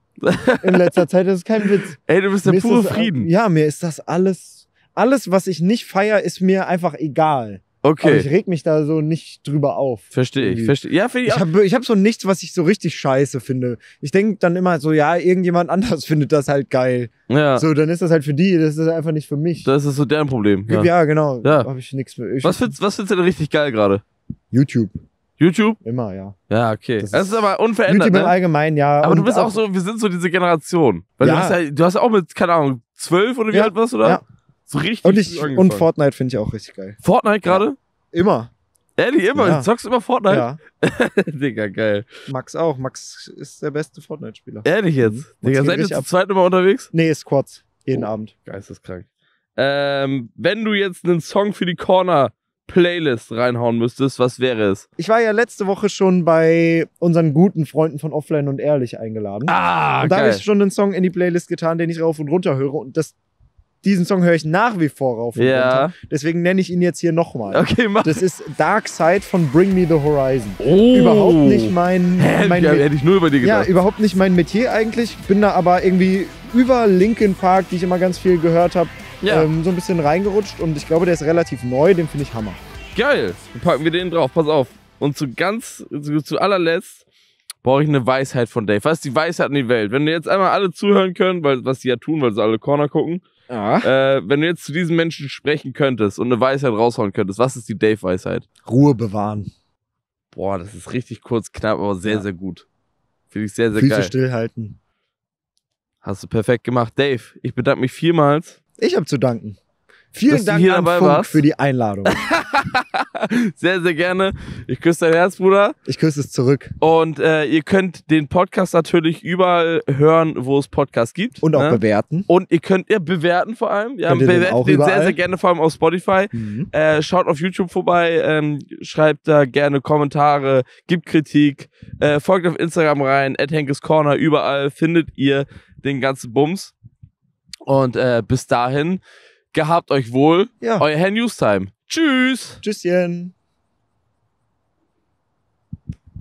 in letzter Zeit, das ist kein Witz. ey, du bist der Mir pure das, Frieden. Ja, mir ist das alles, alles, was ich nicht feier, ist mir einfach egal. Aber ich Okay, reg mich da so nicht drüber auf. verstehe ich. Verstehe. Ja, finde ich Ich auch. habe ich hab so nichts, was ich so richtig scheiße finde. Ich denke dann immer so, ja, irgendjemand anders findet das halt geil. Ja, So, dann ist das halt für die, das ist einfach nicht für mich. das ist so deren Problem. ja. Ja. genau. Ja. Habe ich nichts mehr. Ich, Was, findest, was findest du denn richtig geil gerade? YouTube, YouTube? immer, ja. Ja, okay. Das Das ist, ist- aber unverändert. YouTube im Ne? Allgemeinen, ja. Aber du bist auch so, wir sind so diese Generation. Weil du, Ja. hast ja, du hast ja auch mit, keine Ahnung, zwölf oder wie Ja, alt warst du da? ja. So richtig. Und, ich, und Fortnite finde ich auch richtig geil. Fortnite gerade? Immer. Ehrlich, immer? Ja. Du zockst immer Fortnite? Ja. Digga, geil. Max auch. Max ist der beste Fortnite-Spieler. Ehrlich jetzt? Mhm. Digga, Max geht seid ihr zu ab. zweit immer unterwegs? Nee, Squads. Jeden Oh. Abend. Geisteskrank. Ähm, wenn du jetzt einen Song für die Corner Playlist reinhauen müsstest, was wäre es? Ich war ja letzte Woche schon bei unseren guten Freunden von Offline und Ehrlich eingeladen. Ah, und da habe ich schon einen Song in die Playlist getan, den ich rauf und runter höre. Und das, diesen Song höre ich nach wie vor rauf und Ja. runter. Deswegen nenne ich ihn jetzt hier nochmal. Okay, mach. Das ist Dark Side von Bring Me the Horizon. Oh. Überhaupt nicht mein, Hä, mein ja, hätte ich nur über die ja, gedacht. überhaupt nicht mein Metier eigentlich. Bin da aber irgendwie über Linkin Park, die ich immer ganz viel gehört habe, Ja, ähm, so ein bisschen reingerutscht. Und ich glaube, der ist relativ neu, den finde ich Hammer. geil. Dann packen wir den drauf, pass auf. Und zu ganz, zu, zu allerletzt brauche ich eine Weisheit von Dave. Was ist die Weisheit in die Welt? Wenn wir jetzt einmal alle zuhören können, weil was die ja tun, weil sie alle Corner gucken, Ja. äh, wenn du jetzt zu diesen Menschen sprechen könntest und eine Weisheit raushauen könntest, was ist die Dave-Weisheit? Ruhe bewahren. Boah, das ist richtig kurz, knapp, aber sehr, Ja. sehr gut. Finde ich sehr, sehr Füße geil. stillhalten. Hast du perfekt gemacht. Dave, ich bedanke mich vielmals. Ich habe zu danken. Vielen Dass Dank hier an dabei Funk warst. für die Einladung. Sehr, sehr gerne. Ich küsse dein Herz, Bruder. Ich küsse es zurück. Und äh, ihr könnt den Podcast natürlich überall hören, wo es Podcasts gibt. Und auch ne? bewerten. Und ihr könnt ja bewerten vor allem. Ja, Könnt ihr den auch den sehr, überall? sehr gerne, vor allem auf Spotify. Mhm. Äh, schaut auf YouTube vorbei, ähm, schreibt da gerne Kommentare, gibt Kritik, äh, folgt auf Instagram rein, at Henkes Corner, überall findet ihr den ganzen Bums. Und äh, bis dahin, gehabt euch wohl, Ja. euer Herr Newstime. Tschüss! Tschüsschen.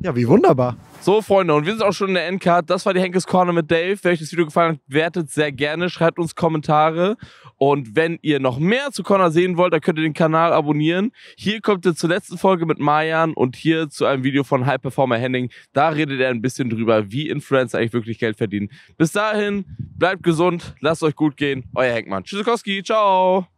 Ja, wie wunderbar. So, Freunde, und wir sind auch schon in der Endcard. Das war die Henkes Corner mit Dave. Wenn euch das Video gefallen hat, wertet sehr gerne, schreibt uns Kommentare. Und wenn ihr noch mehr zu Corner sehen wollt, dann könnt ihr den Kanal abonnieren. Hier kommt ihr zur letzten Folge mit Mayan und hier zu einem Video von High Performer Henning. Da redet er ein bisschen drüber, wie Influencer eigentlich wirklich Geld verdienen. Bis dahin, bleibt gesund, lasst euch gut gehen. Euer Henkmann. Tschüssikowski, ciao!